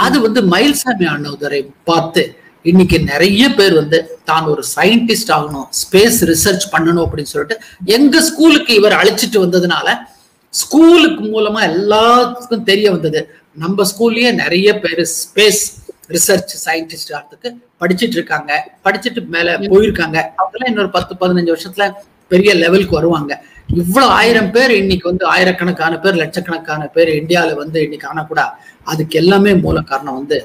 அது வந்து மயில்சாமி அண்ணாதுரை பார்த்து இன்னைக்கு நிறைய பேர் வந்து தான் ஒரு சயின்டிஸ்ட் ஆகணும் ஸ்பேஸ் ரிசர்ச் பண்ணணும் அப்படின்னு சொல்லிட்டு எங்க ஸ்கூலுக்கு இவர் அழைச்சிட்டு வந்ததுனால ஸ்கூலுக்கு மூலமா எல்லாத்துக்கும் தெரிய வந்தது. நம்ம ஸ்கூல்லயே நிறைய பேர் ஸ்பேஸ் ரிசர்ச் சயின்டிஸ்ட் ஆகிறதுக்கு படிச்சிட்டு இருக்காங்க. படிச்சுட்டு மேல போயிருக்காங்க. அவங்கெல்லாம் இன்னொரு பத்து பதினஞ்சு வருஷத்துல பெரிய லெவலுக்கு வருவாங்க. இவ்வளவு ஆயிரம் பேர் இன்னைக்கு வந்து ஆயிரக்கணக்கான பேர் லட்சக்கணக்கான பேர் இந்தியால வந்து இன்னைக்கு ஆனா கூட அதுக்கு எல்லாமே மூல காரணம் வந்து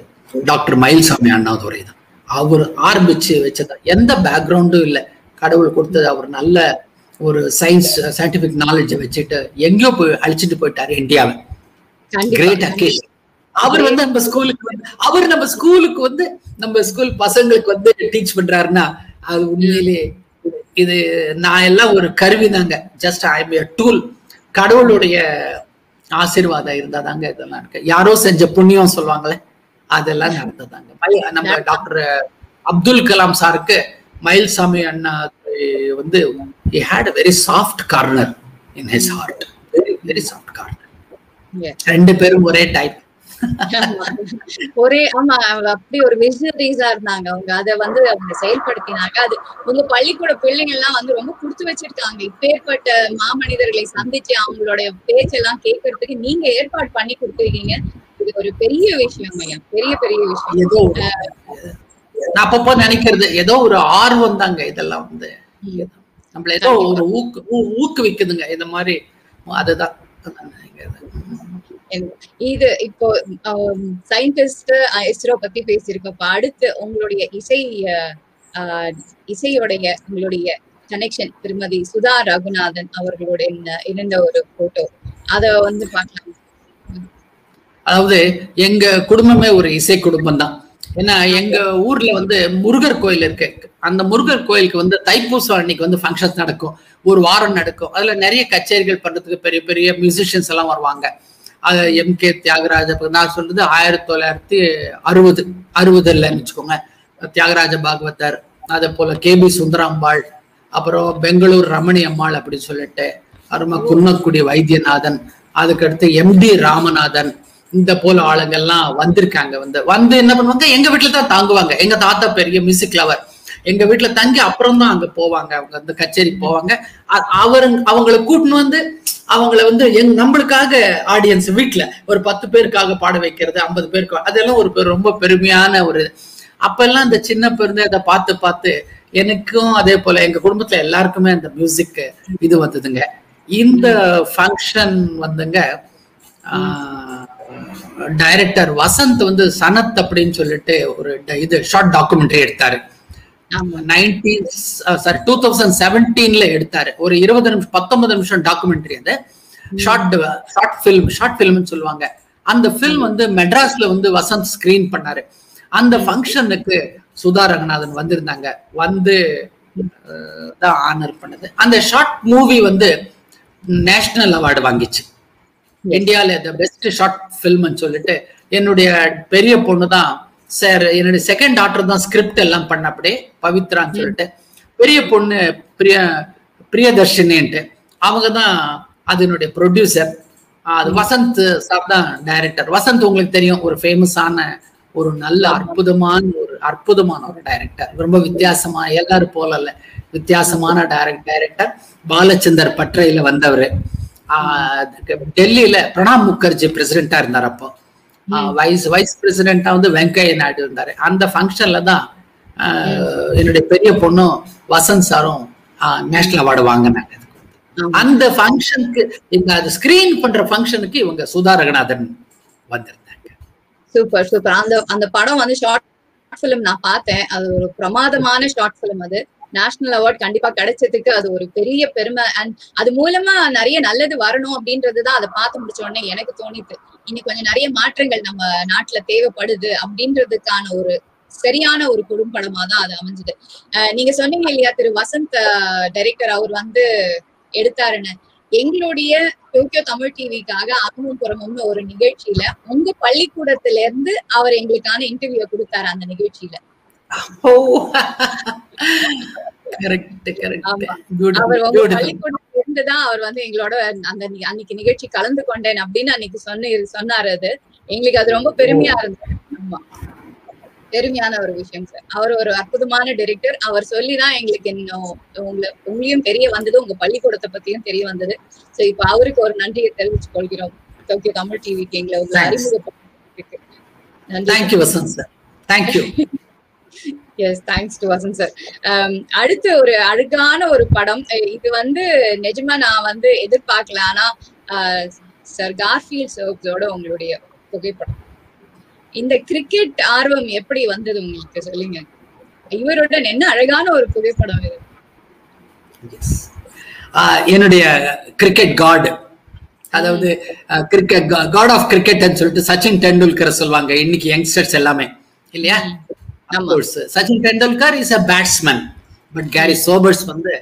டாக்டர் மயில்சாமி அண்ணாதுரை தான். அவர் ஆரம்பிச்சு வச்சது. எந்த பேக்ரவுண்டும் இல்லை. கடவுள் கொடுத்தது அவர் நல்ல ஒரு சயின்ஸ் சயின்டிபிக் நாலேஜ் வச்சுட்டு எங்கேயோ போய் அழிச்சிட்டு போயிட்டாரு இந்தியாவை. கிரேட் அக்கேஷன் அவர் வந்து நம்ம ஸ்கூலுக்கு வந்து அவர் நம்ம ஸ்கூலுக்கு வந்து நம்ம ஸ்கூல் பசங்களுக்கு வந்து டீச் பண்றாருன்னா அது உண்மையிலே இது நான் எல்லாம் ஒரு கருவி தாங்க ஜஸ்ட் ஐ எம் டூல் கடவுளுடைய ஆசீர்வாதம் இருந்தாதாங்க இதெல்லாம் இருக்கு. யாரோ செஞ்ச புண்ணியம் சொல்லுவாங்களே அதெல்லாம் நடந்ததாங்க. நம்ம டாக்டர் அப்துல் கலாம் சாருக்கு மயில்சாமி அண்ணா வந்து very soft corner in his heart. Very very soft corner. Yeah. ரெண்டு பேரும் ஒரே டைப் ஒரே ஆமா அவங்க அப்படி ஒரு விசினரிஸா இருந்தாங்க. அவங்க அத வந்து அவங்க செயல்படுத்தினாங்க. அது உங்க பள்ளிக்கூட பிள்ளைங்க எல்லாம் வந்து ரொம்ப கொடுத்து வச்சிருக்காங்க. இப்பேற்பட்ட மாமனிதர்களை சந்திச்சு அவங்களுடைய பேச்செல்லாம் கேட்கறதுக்கு நீங்க ஏற்பாடு பண்ணி கொடுத்துருக்கீங்க. இது ஒரு பெரிய விஷயம் ஐயா. பெரிய பெரிய விஷயம். நான் அப்பப்போ நினைக்கிறது ஏதோ ஒரு ஆர்வம் தாங்க இதெல்லாம் வந்து. நம்மள ஏதோ ஒரு ஊக்கு ஊக்குவிக்குதுங்க. இந்த மாதிரி. அதுதான். இது இப்போ சயின்டிஸ்ட் இஸ்ரோ பத்தி பேசியிருக்கப்ப அடுத்து உங்களுடைய இசை இசையுடைய இசையோடைய உங்களுடைய கனெக்ஷன் திருமதி சுதா ரகுநாதன் அவர்களுடைய இருந்த ஒரு போட்டோ அத வந்து பார்க்கலாம். அதாவது எங்க குடும்பமே ஒரு இசை குடும்பம் தான் ஏன்னா எங்க ஊர்ல வந்து முருகர் கோயில் இருக்கு. அந்த முருகர் கோயிலுக்கு வந்து தைப்பூசம் அன்னைக்கு வந்து ஃபங்க்ஷன்ஸ் நடக்கும். ஒரு வாரம் நடக்கும். அதுல நிறைய கச்சேரிகள் பண்றதுக்கு பெரிய பெரிய மியூசிஷியன்ஸ் எல்லாம் வருவாங்க. எம் கே தியாகராஜ நான் சொல்றது ஆயிரத்தி தொள்ளாயிரத்தி அறுபது அறுபதுலன்னு வச்சுக்கோங்க தியாகராஜ பாகவதர் அதே போல கே பி சுந்தராம்பாள் அப்புறம் பெங்களூர் ரமணி அம்மாள் அப்படின்னு சொல்லிட்டு அரும குன்னக்குடி வைத்தியநாதன் அதுக்கடுத்து எம்டி ராமநாதன் இந்த போல ஆளுங்கள்லாம் வந்திருக்காங்க வந்து. வந்து என்ன பண்ணுவாங்க? எங்க வீட்டுல தான் தாங்குவாங்க. எங்க தாத்தா பெரிய மியூசிக் லவர். எங்க வீட்டுல தங்கி அப்புறம் தான் அங்க போவாங்க. அவங்க அந்த கச்சேரிக்கு போவாங்க. அவரு அவங்களை கூட்டின்னு வந்து அவங்கள வந்து எங் நம்மளுக்காக ஆடியன்ஸ் வீட்டுல ஒரு பத்து பேருக்காக பாட வைக்கிறது ஐம்பது பேருக்கு அதெல்லாம் ஒரு ரொம்ப பெருமையான ஒரு அப்பெல்லாம் இந்த சின்ன பிறந்து அதை பார்த்து பார்த்து எனக்கும் அதே போல எங்க குடும்பத்துல எல்லாருக்குமே அந்த மியூசிக் இது வந்ததுங்க. இந்த ஃபங்க்ஷன் வந்துங்க டைரக்டர் வசந்த் வந்து சனத் அப்படின்னு சொல்லிட்டு ஒரு ட- இது ஷார்ட் டாக்குமெண்ட்ரி எடுத்தாரு. நைன்டீன் சாரி டூ தௌசண்ட் செவன்டீன்ல எடுத்தாரு. ஒரு இருபது நிமிஷம் பத்தொன்பது நிமிஷம் டாக்குமெண்ட்ரி அது. ஷார்ட் ஷார்ட் ஃபிலிம் ஷார்ட் ஃபிலிம்னு சொல்லுவாங்க. அந்த ஃபில்ம் வந்து மெட்ராஸ்ல வந்து வசந்த் ஸ்கிரீன் பண்ணாரு. அந்த ஃபங்க்ஷனுக்கு சுதா ரங்கநாதன் வந்திருந்தாங்க. வந்து தான் ஆனர் பண்ணது. அந்த ஷார்ட் மூவி வந்து நேஷனல் அவார்டு வாங்கிச்சு. இந்தியால த பெஸ்ட் ஷார்ட் ஃபில்ம்னு சொல்லிட்டு என்னுடைய பெரிய பொண்ணு தான் சார் என்னுடைய செகண்ட் டாக்டர் தான் ஸ்கிரிப்ட் எல்லாம் பண்ண அப்படியே பவித்ரான்னு சொல்லிட்டு பெரிய பொண்ணு பிரிய பிரியதர்ஷினின்ட்டு அவங்க தான் அதனுடைய ப்ரொடியூசர் அது வசந்த் சார் தான் டைரக்டர் வசந்த் உங்களுக்கு தெரியும் ஒரு ஃபேமஸான ஒரு நல்ல அற்புதமான ஒரு அற்புதமான ஒரு டைரக்டர் ரொம்ப வித்தியாசமா எல்லாரும் போல இல்ல வித்தியாசமான டைரக்ட் டைரக்டர் பாலச்சந்தர் பட்ரையில வந்தவர். டெல்லியில பிரணாப் முகர்ஜி பிரசிடென்டா இருந்தார் அப்போ. வைஸ் வைஸ் பிரசிடென்டா வந்து வெங்கையா நாயுடு இருந்தாரு. அந்த ஃபங்க்ஷன்ல தான் என்னுடைய பெரிய பொண்ணும் வசந்த் சாரும் நேஷனல் அவார்டு வாங்கினாங்க. அந்த ஃபங்க்ஷனுக்கு இந்த அது ஸ்கிரீன் பண்ற ஃபங்க்ஷனுக்கு இவங்க சுதா ரகுநாதன் வந்திருந்தாங்க. சூப்பர் சூப்பர் அந்த அந்த படம் வந்து ஷார்ட் ஃபிலிம் நான் பார்த்தேன். அது ஒரு பிரமாதமான ஷார்ட் ஃபிலிம் அது. நேஷனல் அவார்ட் கண்டிப்பா கிடைச்சதுக்கு அது ஒரு பெரிய பெருமை. அண்ட் அது மூலமா நிறைய நல்லது வரணும் அப்படின்றதுதான் அதை பார்த்து முடிச்ச உடனே எனக்கு தோணித்து இன்னைக்கு கொஞ்சம் நிறைய மாற்றங்கள் நம்ம நாட்டுல தேவைப்படுது அப்படின்றதுக்கான ஒரு சரியான ஒரு குறும்படமா தான் அது அமைஞ்சது. நீங்க சொன்னீங்க இல்லையா திரு வசந்த் டைரக்டர் அவர் வந்து எடுத்தாருன்னு. எங்களுடைய டோக்கியோ தமிழ் டிவிக்காக அகமும் புறமும்னு ஒரு நிகழ்ச்சியில உங்க பள்ளிக்கூடத்துல இருந்து அவர் எங்களுக்கான இன்டர்வியூ கொடுத்தாரு அந்த நிகழ்ச்சியில. அவர் உங்க பள்ளிக்கூடத்துல இருந்துதான் அவர் வந்து எங்களோட அந்த அன்னைக்கு நிகழ்ச்சி கலந்து கொண்டேன் அப்படின்னு அன்னைக்கு சொன்ன சொன்னாரு அது. எங்களுக்கு அது ரொம்ப பெருமையா இருந்தது. ஆமா. பெருமையான ஒரு விஷயம் சார். அவர் ஒரு அற்புதமான டைரக்டர் அவர் சொல்லிதான் எங்களுக்கு இன்னும் உங்களை உங்களையும் தெரிய வந்தது. உங்க பள்ளிக்கூடத்தை பத்தியும் தெரிய வந்தது. சோ இப்ப அவருக்கு ஒரு நன்றியை தெரிவிச்சு கொள்கிறோம். டோக்கியோ தமிழ் டிவிக்கு எங்களை உங்களை Thanks. அறிமுகப்படுத்திருக்கு நன்றி. Thank you Vasanth sir thank you yes thanks to Vasanth sir அடுத்து ஒரு அழகான ஒரு படம். இது வந்து நிஜமா நான் வந்து எதிர்பார்க்கல. ஆனா சார் கார்ஃபீல்ட் சர்க்ஸோட உங்களுடைய புகைப்படம். இந்த கிரிக்கெட் ஆர்வம் எப்படி வந்தது உங்களுக்கு? சொல்லுங்க. இவருடன் என்ன அழகான ஒரு புகைப்படம் இது? என்னுடைய கிரிக்கெட் காட் அதாவது கிரிக்கெட் காட் ஆஃப் கிரிக்கெட்னு சொல்லிட்டு சச்சின் டெண்டுல்கர் சொல்லுவாங்க. இன்னைக்கு யங்ஸ்டர்ஸ் எல்லாமே. இல்லையா. Of course, Sachin Tendulkar is a batsman but Garry Sobers வந்து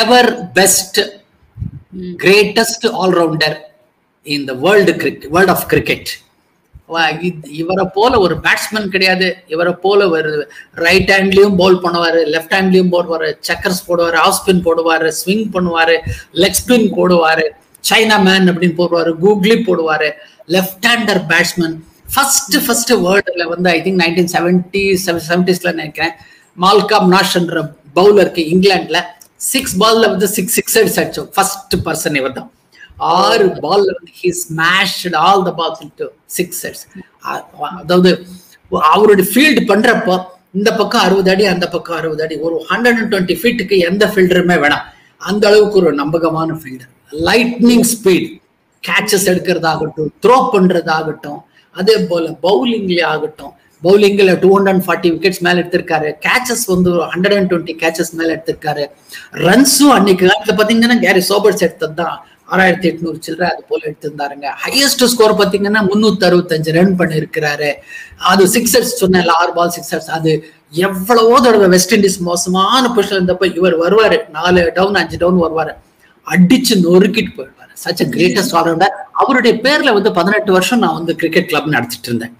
ever best. Greatest allrounder in the world cricket world of cricket இவரை போல ஒரு பேட்ஸ்மேன் கிடையாது. இவரை போல ஒரு ரைட் ஹேண்ட்லயும் பவுல் பண்ணுவாரு லெஃப்ட் ஹேண்ட்லயும் போடுவாரு செக்கர்ஸ் போடுவாரு ஆஃப் ஸ்பின் போடுவாரு ஸ்விங் பண்ணுவாரு லெக் ஸ்பின் போடுவாரு சைனா மேன் அப்படின்னு போடுவாரு கூகுளி போடுவாரு left hander batsman first first வேர்ல்டுல வந்து ஐ திங்க் நைன்டீன் செவன்டி செவன்டிஸ்ல நினைக்கிறேன். மால்காம் நாஷ்ன்ற பவுலருக்கு இங்கிலாந்துல சிக்ஸ் பால்ல வந்து சிக்ஸ் சிக்ஸ் அடிச்சு அடிச்சோம் ஃபர்ஸ்ட் பர்சன் இவர் தான் ஆறு பால்ல வந்து he smashed all the balls six sixers அதாவது அவருடைய ஃபீல்டு பண்றப்போ இந்த பக்கம் அறுபது அடி அந்த பக்கம் அறுபது அடி. ஒரு ஹண்ட்ரட் அண்ட் டுவெண்ட்டி ஃபீட்டுக்கு எந்த ஃபீல்டருமே வேணாம். அந்த அளவுக்கு ஒரு நம்பகமான ஃபீல்டர் லைட்னிங் ஸ்பீட் கேச்சஸ் எடுக்கிறதாகட்டும் த்ரோ பண்றதாகட்டும் அதே போல பவுலிங்ல ஆகட்டும். பவுலிங்கில் டூ ஹண்ட்ரட் ஃபார்ட்டி விக்கெட்ஸ் மேலே எடுத்திருக்காரு. கேச்சஸ் வந்து ஒரு ஹண்ட்ரட் அண்ட் டுவெண்ட்டி கேச்சஸ் மேலே எடுத்திருக்காரு. ரன்ஸும் அன்னைக்கு காலத்தில் பார்த்தீங்கன்னா கேரி சோபர்ஸ் எடுத்தது தான் ஆறாயிரத்தி எட்நூறு சில்லற அது போல எடுத்திருந்தாருங்க. ஹையஸ்ட் ஸ்கோர் பார்த்தீங்கன்னா முன்னூத்தி அறுபத்தஞ்சு ரன் பண்ணியிருக்கிறாரு அது சிக்ஸர்ஸ் சொன்னேன் ஆறு பால் சிக்ஸர்ஸ் அது எவ்வளவோ தடவை வெஸ்ட் இண்டீஸ் மோசமான பொசிஷன் இருந்தப்ப இவர் வருவாரு. நாலு டவுன் அஞ்சு டவுன் வருவாரு. அடிச்சு நொறுக்கிட்டு போயிடும். சச் அ கிரேட்டஸ்ட் ஆல்ரவுண்டர் அவருடைய பேர்ல வந்து பதினெட்டு வருஷம் நான் வந்து கிரிக்கெட் கிளப் நடத்திட்டு இருந்தேன்.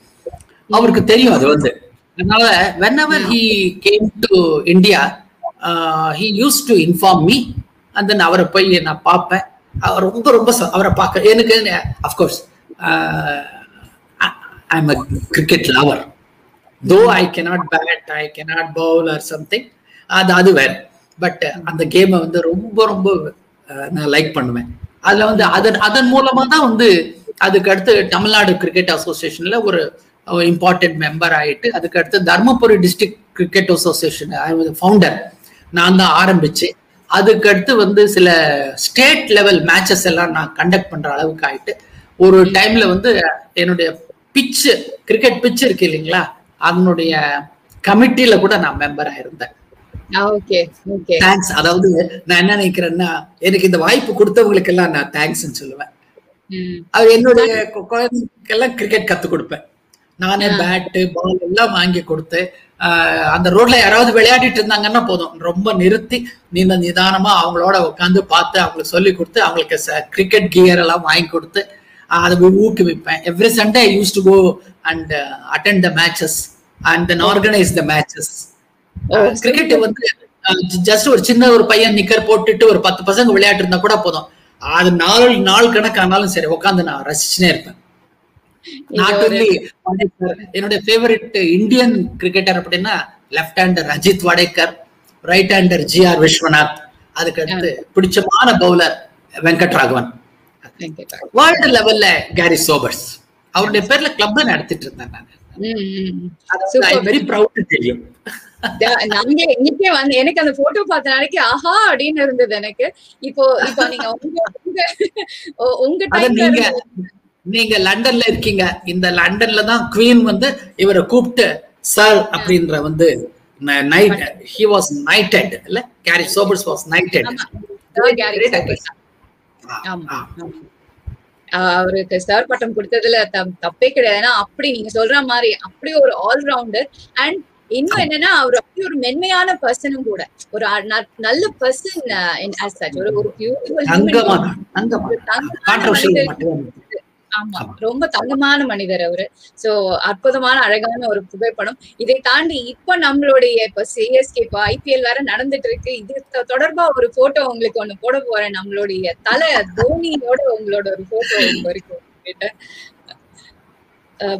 அவருக்கு தெரியும் அது வந்து. அதனால whenever he came to India he use to inform me and then அவரை போய் நான் பார்ப்பேன். அவர் ரொம்ப ரொம்ப அவரை பார்க்க எனக்கு of course I am a cricket lover though I cannot bat I cannot bowl or something அது அது வேற. பட் அந்த கேமை வந்து ரொம்ப ரொம்ப நான் லைக் பண்ணுவேன். அதுல வந்து அதன் அதன் மூலமா தான் வந்து அதுக்கு அடுத்து தமிழ்நாடு கிரிக்கெட் அசோசியேஷன்ல ஒரு இம்பார்ட்டன்ட் மெம்பர் ஆயிட்டு அதுக்கு அடுத்து Dharmapuri district cricket association founder நான் தான் ஆரம்பிச்சு அதுக்கு அடுத்து வந்து சில ஸ்டேட் லெவல் மேட்சஸ் எல்லாம் நான் கண்டக்ட் பண்ற அளவுக்கு ஆயிட்டு ஒரு டைம்ல வந்து என்னுடைய பிச்சு கிரிக்கெட் பிச்சு இருக்கு இல்லைங்களா அதனுடைய கமிட்டியில கூட நான் மெம்பராக இருந்தேன் தேங்க்ஸ் அதாவது நான் என்ன நினைக்கிறேன்னா எனக்கு இந்த வாய்ப்பு கொடுத்தவங்களுக்கு எல்லாம் நான் தேங்க்ஸ் சொல்லுவேன். அது என்னுடைய குழந்தைக்கெல்லாம் கிரிக்கெட் கத்து கொடுப்பேன். நானே பேட்டு பால் எல்லாம் வாங்கி கொடுத்து அந்த ரோட்ல யாராவது விளையாடிட்டு இருந்தாங்கன்னா போதும். ரொம்ப நிறுத்தி நீண்ட நிதானமா அவங்களோட உட்காந்து பார்த்து அவங்களுக்கு சொல்லி கொடுத்து அவங்களுக்கு கிரிக்கெட் கியர் எல்லாம் வாங்கி கொடுத்து அதை ஊக்குவிப்பேன். Every Sunday I use to go and attend the matches and then organise the matches cricket வந்து ஜஸ்ட் ஒரு சின்ன ஒரு பையன் நிக்கர் போட்டுட்டு ஒரு பத்து பசங்க விளையாட்டு இருந்தா கூட போதும். அது நாள் நாள் கணக்கானாலும் சரி உட்காந்து நான் ரசிச்சுனே இருப்பேன். என்னுடைய ஃபேவரட் இந்தியன் கிரிக்கெட்டர் அப்படின்னா left hander Ajit Wadekar right hander G R Viswanath அதுக்கு அடுத்து பிடிச்சமான பவுலர் வெங்கட் ராகவன் வேர்ல்டு லெவல்ல கேரி சோபர்ஸ் அவருடைய பேர்ல கிளப் நடத்திட்டு இருந்தேன் நான். வெரி ப்ரௌட் தெரியும். நாங்களே இன்னைக்கே வந்து எனக்கு அந்த போட்டோ பார்த்த நாளைக்கு ஆஹா அப்படின்னு இருந்தது எனக்கு. இப்போ இப்போ நீங்க உங்க உங்க நீங்க நீங்க லண்டன்ல இருக்கீங்க. இந்த லண்டன்ல தான் குவீன் வந்து இவரை கூப்பிட்டு சார் அப்படின்ற வந்து நைட் ஹி வாஸ் நைட்டட் இல்ல? கேரி சோபர்ஸ் வாஸ் நைட்டட் அவருக்கு சார் பட்டம் கொடுத்ததுல தப்பே கிடையாது. ஏன்னா அப்படி நீங்க சொல்ற மாதிரி அப்படி ஒரு ஆல்ரவுண்டர் அண்ட் இன்னும் என்னன்னா அவர் அப்படி ஒரு மென்மையான பர்சனும் கூட. ஒரு நல்ல பர்சன் ஒரு ஒரு ஆமா. ரொம்ப தங்கமான மனிதர் அவரு. சோ அற்புதமான அழகான ஒரு புகைப்படம். இதை தாண்டி இப்ப நம்மளுடைய இப்ப சிஎஸ்கே இப்ப ஐபிஎல் வேற நடந்துட்டு இருக்கு. இது தொடர்பா ஒரு போட்டோ உங்களுக்கு ஒண்ணு போட போறேன். நம்மளுடைய தலை தோனியோட உங்களோட ஒரு போட்டோ இருக்கு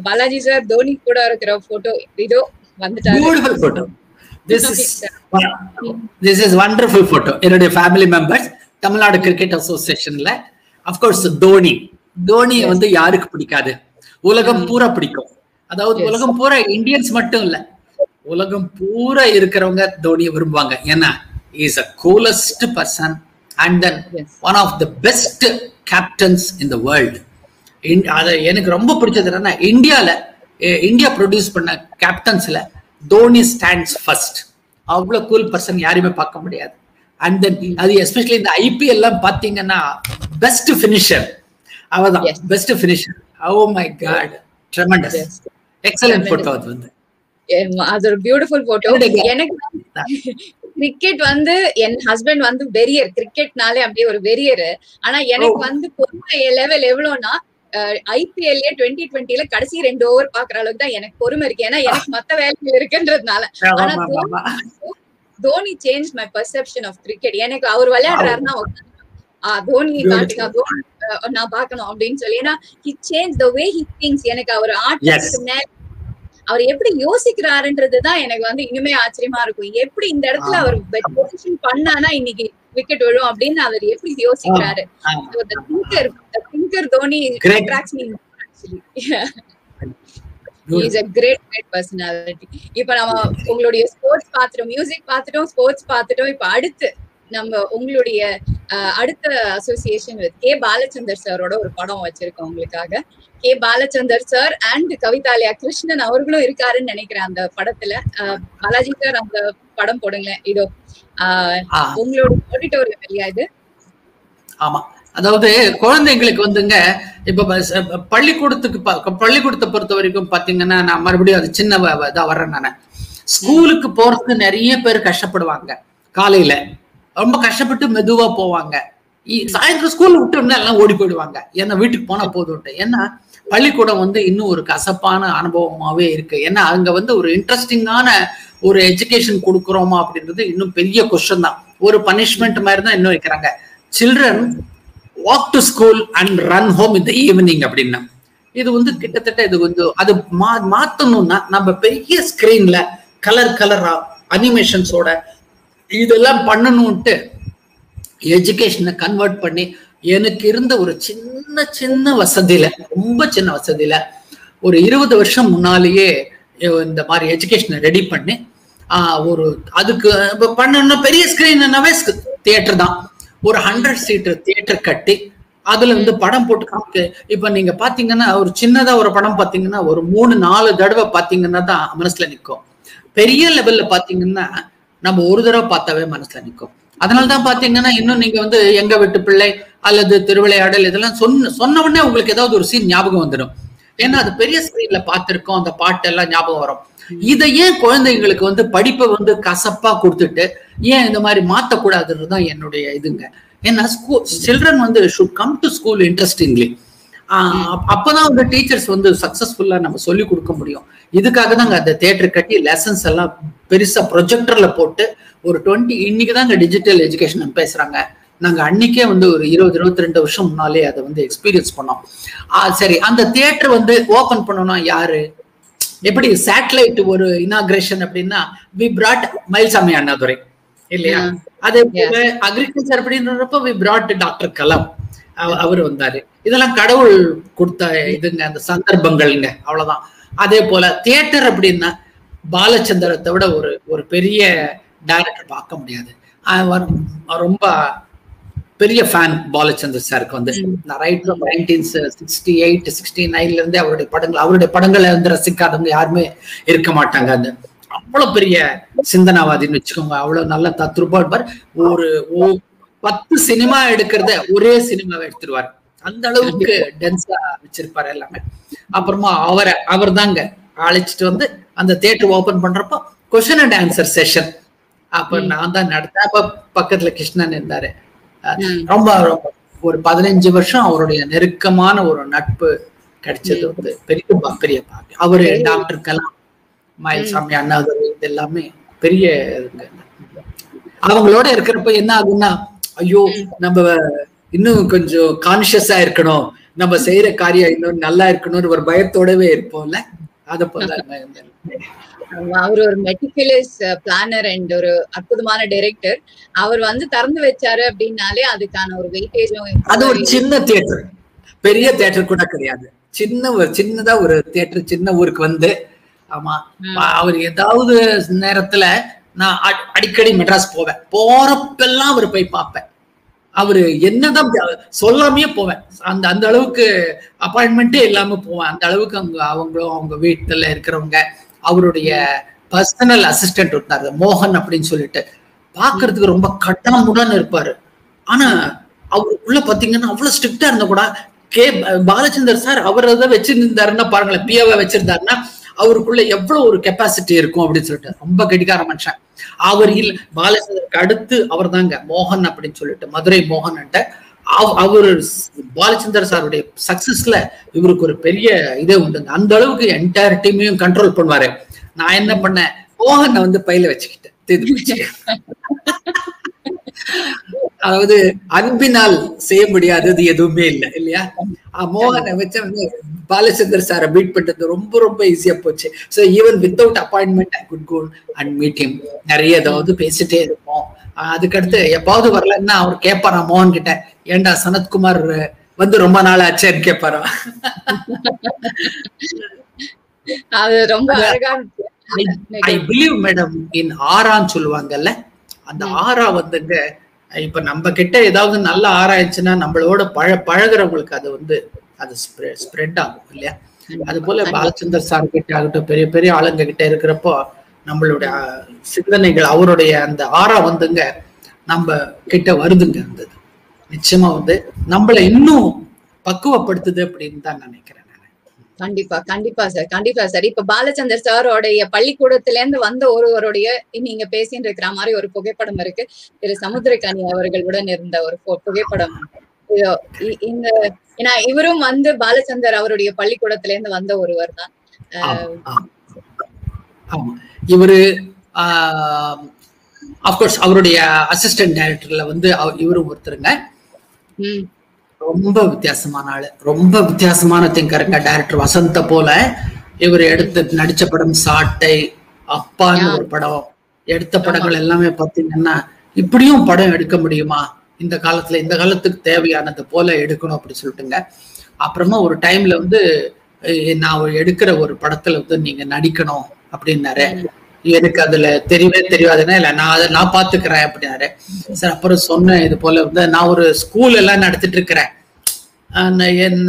பாலாஜி சார் தோனி கூட இருக்கிற போட்டோ இதோ beautiful photo this is this is wonderful photo என்னுடைய ஃபேமிலி மெம்பர்ஸ் தமிழ்நாடு கிரிக்கெட் அசோசியேஷன்ல அஃப்கோர்ஸ் தோனி. தோனியை வந்து யாருக்கு பிடிக்காது? உலகம் பூரா பிடிக்கும். அதாவது உலகம் பூரா இந்தியன்ஸ் மட்டும் இல்ல. உலகம் பூரா இருக்கிறவங்க தோனியை விரும்புவாங்க. ஏன்னா is a coolest person and then one of the best captains in the world அதை எனக்கு ரொம்ப பிடிச்சது என்னன்னா இந்தியால இந்தியா ப்ரொடியூஸ் பண்ண கேப்டன்ஸ்ல தோனி ஸ்டாண்ட்ஸ் ஃபர்ஸ்ட் அவ்வளவு கூல் பர்சன் யாரையுமே பார்க்க முடியாது. அண்ட் தென் அது எஸ்பெஷலி இந்த ஐபிஎல் எல்லாம் பாத்தீங்கன்னா பெஸ்ட் பினிஷர் அவதான் best finisher oh my god tremendous excellent photo அது வந்து. அது ஒரு பியூட்டிஃபுல் போட்டோ எனக்கு கிரிக்கெட் வந்து என் ஹஸ்பண்ட் வந்து வெறியர் கிரிக்கெட்னாலே அப்படியே ஒரு வெறியர் ஆனா எனக்கு வந்து பொறுமை லெவல் எவ்வளவுனா ஐபிஎல்லே டுவெண்ட்டி டுவெண்ட்டில கடைசி ரெண்டு ஓவர் பாக்குற அளவுக்கு தான் எனக்கு பொறுமை இருக்கு. ஏன்னா எனக்கு மத்த வேலைகள் இருக்குன்றதுனால. ஆனா Dhoni change my perception of cricket எனக்கு அவர் விளையாடுறாருன்னா தோனி காட்டுங்க அஹ், நான் பார்க்கணும் அப்படின்னு சொல்லி. ஏன்னா he change the way he thinks எனக்கு அவர் மேல அவர் எப்படி யோசிக்கிறாருன்றதுதான் எனக்கு வந்து இனிமே ஆச்சரியமா இருக்கும். எப்படி இந்த இடத்துல அவர் பொசிஷன் பண்ணானா இன்னைக்கு விக்கெட் விழும் அப்படின்னு அவர் எப்படி யோசிக்கிறாரு. Thinker Dhoni Great. attracts me is great great personality. இப்ப நம்ம உங்களுடைய ஸ்போர்ட்ஸ் பார்த்துட்டோம் மியூசிக் பார்த்துட்டோம் ஸ்போர்ட்ஸ் பார்த்துட்டோம். இப்ப அடுத்து நம்ம உங்களுடைய அடுத்த அசோசியேஷன் வித் கே பாலச்சந்தர் சாரோட ஒரு படம் வச்சிருக்கோம் உங்களுக்காக. K Balachander sir and Kavithalaya Krishnan அவர்களும் இருக்காருன்னு நினைக்கிறேன் அந்த படத்துல. பாலாஜி சார் அந்த படம் போடுங்களேன். இதோ உங்களோட ஆடிட்டோரியம் இல்லையா இது? ஆமா. அதாவது குழந்தைங்களுக்கு வந்துங்க இப்ப பள்ளிக்கூடத்துக்கு பள்ளிக்கூடத்தை பொறுத்த வரைக்கும் பாத்தீங்கன்னா நான் மறுபடியும் அது சின்ன வ- இதா வர்றேன் நான். ஸ்கூலுக்கு போறதுக்கு நிறைய பேர் கஷ்டப்படுவாங்க காலையில. ரொம்ப கஷ்டப்பட்டு மெதுவா போவாங்க. சாயந்தரம் ஸ்கூல் விட்டோம்னா எல்லாம் ஓடி போயிடுவாங்க. ஏன்னா வீட்டுக்கு போனா போதும் ஏன்னா பள்ளிக்கூடம் வந்து இன்னும் ஒரு கசப்பான அனுபவமாவே இருக்கு. ஏன்னா அங்க வந்து ஒரு இன்ட்ரெஸ்டிங்கான ஒரு எஜுகேஷன் கொடுக்குறோமா அப்படின்றது இன்னும் பெரிய கொஸ்டின் தான். ஒரு பனிஷ்மெண்ட் மாதிரி தான் இன்னும் வைக்கிறாங்க. Children walk to school and run home இந்த ஈவினிங் அப்படின்னா இது வந்து கிட்டத்தட்ட இது கொஞ்சம் அது மா மாத்தணும்னா நம்ம பெரிய ஸ்கிரீன்ல கலர் கலரா அனிமேஷன்ஸோட இதெல்லாம் பண்ணணும்ட்டு எஜுகேஷனை கன்வெர்ட் பண்ணி எனக்கு இருந்த ஒரு சின்ன சின்ன வசதியில ரொம்ப சின்ன வசதியில ஒரு இருபது வருஷம் முன்னாலேயே இந்த மாதிரி எஜுகேஷனை ரெடி பண்ணி ஆஹ், ஒரு அதுக்கு இப்போ பண்ணணும்னா பெரிய ஸ்கிரீன்னாவே தியேட்டர் தான். ஒரு ஹண்ட்ரட் சீட்டர் தியேட்டர் கட்டி அதுல வந்து படம் போட்டு காமிக்க. இப்ப நீங்க பாத்தீங்கன்னா ஒரு சின்னதா ஒரு படம் பாத்தீங்கன்னா ஒரு மூணு நாலு தடவை பாத்தீங்கன்னா தான் மனசுல நிக்கும். பெரிய லெவல்ல பாத்தீங்கன்னா நம்ம ஒரு தடவை பார்த்தாவே மனசுல நிக்கும். அதனாலதான் பாத்தீங்கன்னா இன்னும் நீங்க வந்து எங்க வீட்டு பிள்ளை அல்லது திருவிளையாடல் இதெல்லாம் சொன்ன சொன்ன உடனே உங்களுக்கு ஏதாவது ஒரு சீன் ஞாபகம் வந்துடும் ஏன்னா அது பெரிய ஸ்கிரீன்ல பார்த்திருக்கோம் அந்த பாட்டு எல்லாம் ஞாபகம் வரும். இதை ஏன் குழந்தைங்களுக்கு வந்து படிப்பை வந்து கசப்பா கொடுத்துட்டு ஏன் இந்த மாதிரி மாத்தக்கூடாதுன்னு தான் என்னுடைய இதுங்க. ஏன்னா ஸ்கூல் சில்ட்ரன் வந்து should come to school interestingly அப்பதான் வந்து டீச்சர்ஸ் வந்து சக்சஸ்ஃபுல்லா நம்ம சொல்லி கொடுக்க முடியும். இதுக்காக தாங்க அந்த தேட்டர் கட்டி லெசன்ஸ் எல்லாம் பெருசா ப்ரொஜெக்டர்ல போட்டு ஒரு டுவெண்ட்டி இன்னைக்கு தாங்க டிஜிட்டல் எஜுகேஷன் பேசுறாங்க. நாங்க அன்னைக்கே வந்து ஒரு இருபது இருபத்தி ரெண்டு வருஷம் முன்னாலே அதை வந்து எக்ஸ்பீரியன்ஸ் பண்ணோம். சரி அந்த தியேட்டர் வந்து ஓபன் பண்ணணும் யாரு? எப்படி சேட்டலைட் ஒரு இனாகிரேஷன் அப்படின்னா வி பிராட் மயில்சாமி அண்ணாதுரை இல்லையா. அதே போல அக்ரிகல்ச்சர் அப்படின்றப்ப வி பிராட் டாக்டர் கலாம் அவ- அவர் வந்தாரு. இதெல்லாம் கடவுள் கொடுத்த இதுங்க அந்த சந்தர்ப்பங்கள்ங்க அவ்வளவுதான். அதே போல தியேட்டர் அப்படின்னா பாலச்சந்திரத்தை விட ஒரு ஒரு பெரிய டைரக்டர் பார்க்க முடியாது. ரொம்ப பெரிய ஃபேன் பாலச்சந்தர் சாருக்கு வந்து. நான் right nineteen sixty eight sixty நைன்ல இருந்தே அவருடைய படங்கள் அவருடைய படங்களை வந்து ரசிக்காதவங்க யாருமே இருக்க மாட்டாங்க. அந்த அவ்வளவு பெரிய சிந்தனாவாதின்னு வச்சுக்கோங்க. அவ்வளவு நல்ல தத்ரூபா இருப்பார். ஒரு பத்து சினிமா எடுக்கிறத ஒரே சினிமாவை எடுத்துருவார். அந்த அளவுக்கு டென்ஸா வச்சிருப்பாரு எல்லாமே. அப்புறமா அவரை அவர் தாங்க அழைச்சிட்டு வந்து அந்த தியேட்டர் ஓபன் பண்றப்போ கொஸ்டின் அண்ட் ஆன்சர் செஷன் அப்ப நான் தான் நடத்தேன். அப்ப பக்கத்துல கிருஷ்ணன் இருந்தாரு. ரொம்ப ரொம்ப. ஒரு பதினஞ்சு வருஷம் அவருடைய நெருக்கமான ஒரு நட்பு கிடைச்சது வந்து பெரிய பெரிய பாக்கியம் அவரு டாக்டர் கலாம் மயில்சாமி அண்ணாதுரை இது எல்லாமே பெரிய. அவங்களோட இருக்கிறப்ப என்ன ஆகும்னா ஐயோ நம்ம இன்னும் கொஞ்சம் கான்சியஸா இருக்கணும். நம்ம செய்யற காரியம் இன்னும் நல்லா இருக்கணும்னு ஒரு பயத்தோடவே இருப்போம்ல. அத போல அவர் ஒரு மெட்டிகுலஸ் பிளானர் அண்ட் ஒரு அற்புதமான டைரக்டர் அவர் வந்து திறந்து வச்சாரு அப்படின்னாலே அதுக்கான ஒரு வெயிட்டேஜும் அது ஒரு சின்ன தியேட்டர் பெரிய தியேட்டர் கூட கிடையாது. சின்ன ஒரு சின்னதா ஒரு தியேட்டர் சின்ன ஊருக்கு வந்து ஆமா அவர் ஏதாவது நேரத்துல நான் அடி- அடிக்கடி மெட்ராஸ் போவேன். போறப்பெல்லாம் அவர் போய் பார்ப்பேன். அவரு என்னதான் சொல்லாமையே போவேன். அந்த அந்த அளவுக்கு அப்பாயின்மெண்ட்டே இல்லாம போவேன். அந்த அளவுக்கு அவங்க அவங்களும் அவங்க வீட்டுல இருக்கிறவங்க அவருடைய பர்சனல் அசிஸ்டன்ட் இருந்தார் மோகன் அப்படின்னு சொல்லிட்டு. பாக்குறதுக்கு ரொம்ப கட்டாமுடன் இருப்பாரு. ஆனா அவருக்குள்ள பாத்தீங்கன்னா அவ்வளவு ஸ்ட்ரிக்டா இருந்த கூட கே பாலச்சந்தர் சார் அவர் அதை வச்சிருந்தாருன்னா பாருங்களேன் பியாவை வச்சிருந்தாருன்னா அவருக்குள்ள எவ்வளவு ஒரு கெப்பாசிட்டி இருக்கும் அப்படின்னு சொல்லிட்டு. ரொம்ப கடிகார மனுஷன். அவர் இல்ல பாலச்சந்தருக்கு அடுத்து அவர் தாங்க மோகன் அப்படின்னு சொல்லிட்டு மதுரை மோகன் அவர் பாலச்சந்தர் சாருடைய சக்சஸ்ல இவருக்கு ஒரு பெரிய இதே உண்டுங்க அந்த அளவுக்கு என்டையர் டீமையும் கண்ட்ரோல் பண்ணுவாரு. நான் என்ன பண்ணேன்? மோகனை வந்து பையில வச்சுக்கிட்டேன். அதாவது அன்பினால் செய்ய முடியாதது எதுவுமே இல்லை இல்லையா? மோகனை வச்ச வந்து பாலச்சந்தர் சாரை மீட் பண்றது ரொம்ப ரொம்ப ஈஸியா போச்சு. So even without appointment I could go and meet him நிறைய ஏதாவது பேசிட்டே இருப்போம். அதுக்கடுத்து எப்பாவது வரலன்னா அவர் கேட்பாரா மோகன் கிட்ட. ஏண்டா சனத்குமார் வந்து ரொம்ப நாள் ஆச்சேன்னு கேட்பாரா அது ரொம்ப அழகான ஐ பிலீவ் மேடம் இன் ஆரான்னு சொல்லுவாங்கல்ல அந்த ஆரா வந்துங்க இப்ப நம்ம கிட்ட ஏதாவது நல்ல ஆராய்ச்சுன்னா நம்மளோட பழ பழகுறவங்களுக்கு அது வந்து அது ஸ்ப்ரெட் ஆகும் இல்லையா? அது போல பாலச்சந்தர் சார் கிட்ட ஆகட்டும் பெரிய பெரிய ஆளுங்க கிட்ட இருக்கிறப்போ நம்மளுடைய சிந்தனைகள் அவருடைய அந்த ஆரா வந்துங்க நம்ம கிட்ட வருதுங்க இது. நிச்சயமா வந்து நம்மள இன்னும் பக்குவப்படுத்துது அப்படின்னு தான் நினைக்கிறேன் நான். கண்டிப்பா கண்டிப்பா சார் கண்டிப்பா சார் இப்ப பாலச்சந்தர் சாரோடைய பள்ளிக்கூடத்துல இருந்து வந்த ஒருவருடைய நீங்க பேசிட்டு இருக்கிற மாதிரி ஒரு புகைப்படம் இருக்கு. திரு சமுத்திரகாணி அவர்களுடன் இருந்த ஒரு புகைப்படம். இந்த ஏன்னா இவரும் வந்து பாலச்சந்தர் அவருடைய பள்ளிக்கூடத்துல இருந்து வந்த ஒருவர் தான். ஆமா, இவரு அப்கோர்ஸ் அவருடைய அசிஸ்டன்ட் டைரக்டர்ல வந்து இவரும் ஒருத்தருங்க. ரொம்ப வித்தியாசமான ஆளு. ரொம்ப வித்தியாசமான திங்கருங்க டைரக்டர் வசந்த போல இவர் எடுத்து நடிச்ச படம் சாட்டை அப்பான்னு ஒரு படம். எடுத்த படங்கள் எல்லாமே பாத்தீங்கன்னா இப்படியும் படம் எடுக்க முடியுமா? இந்த காலத்துல இந்த காலத்துக்கு தேவையானது போல எடுக்கணும் அப்படி சொல்லிட்டுங்க. அப்புறமா ஒரு டைம்ல வந்து நான் எடுக்கிற ஒரு படத்துல வந்து நீங்க நடிக்கணும் அப்படின்னாரு. எனக்கு அதுல தெரியவே தெரியாதுன்னா இல்ல நான் அதை நான் பாத்துக்கிறேன் அப்படின்னாரு. சார் அப்புறம் சொன்னேன் இது போல வந்து நான் ஒரு ஸ்கூல் எல்லாம் நடத்திட்டு இருக்கிறேன். ஆஹ் என்